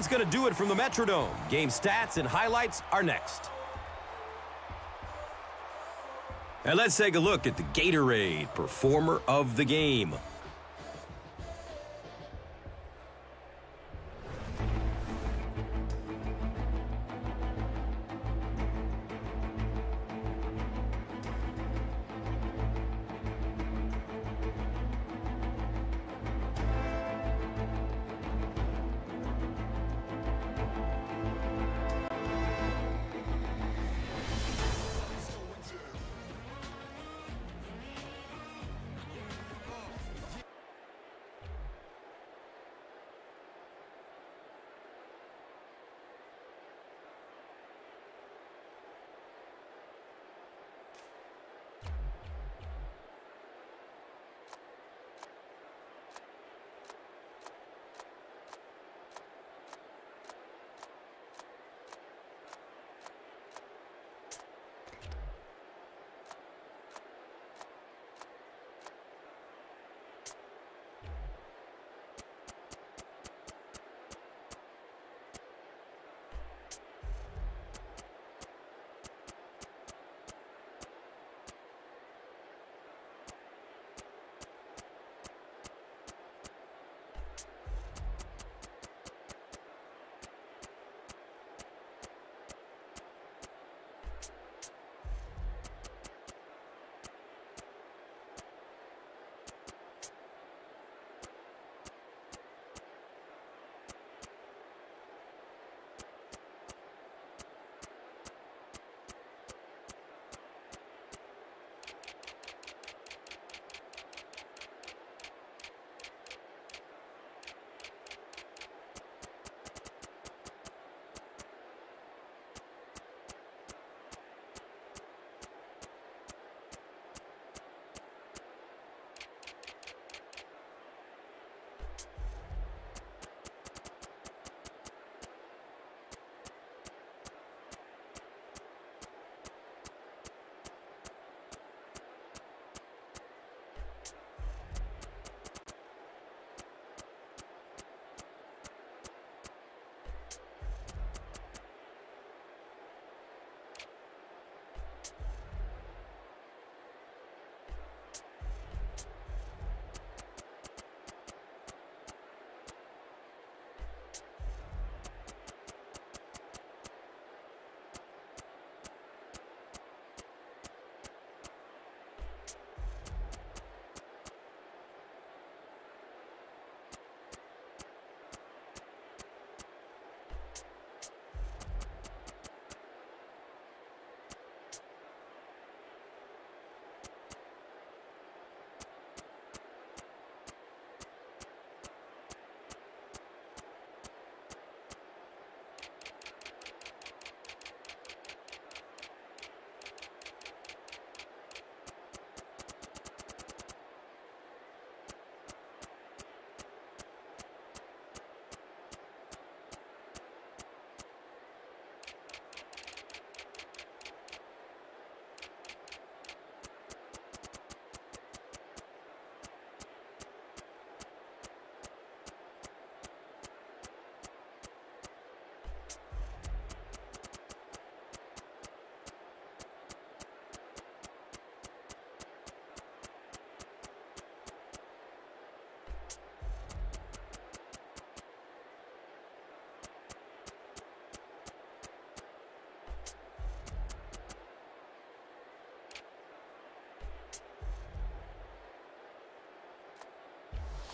That's going to do it from the Metrodome. Game stats and highlights are next. And let's take a look at the Gatorade Performer of the Game.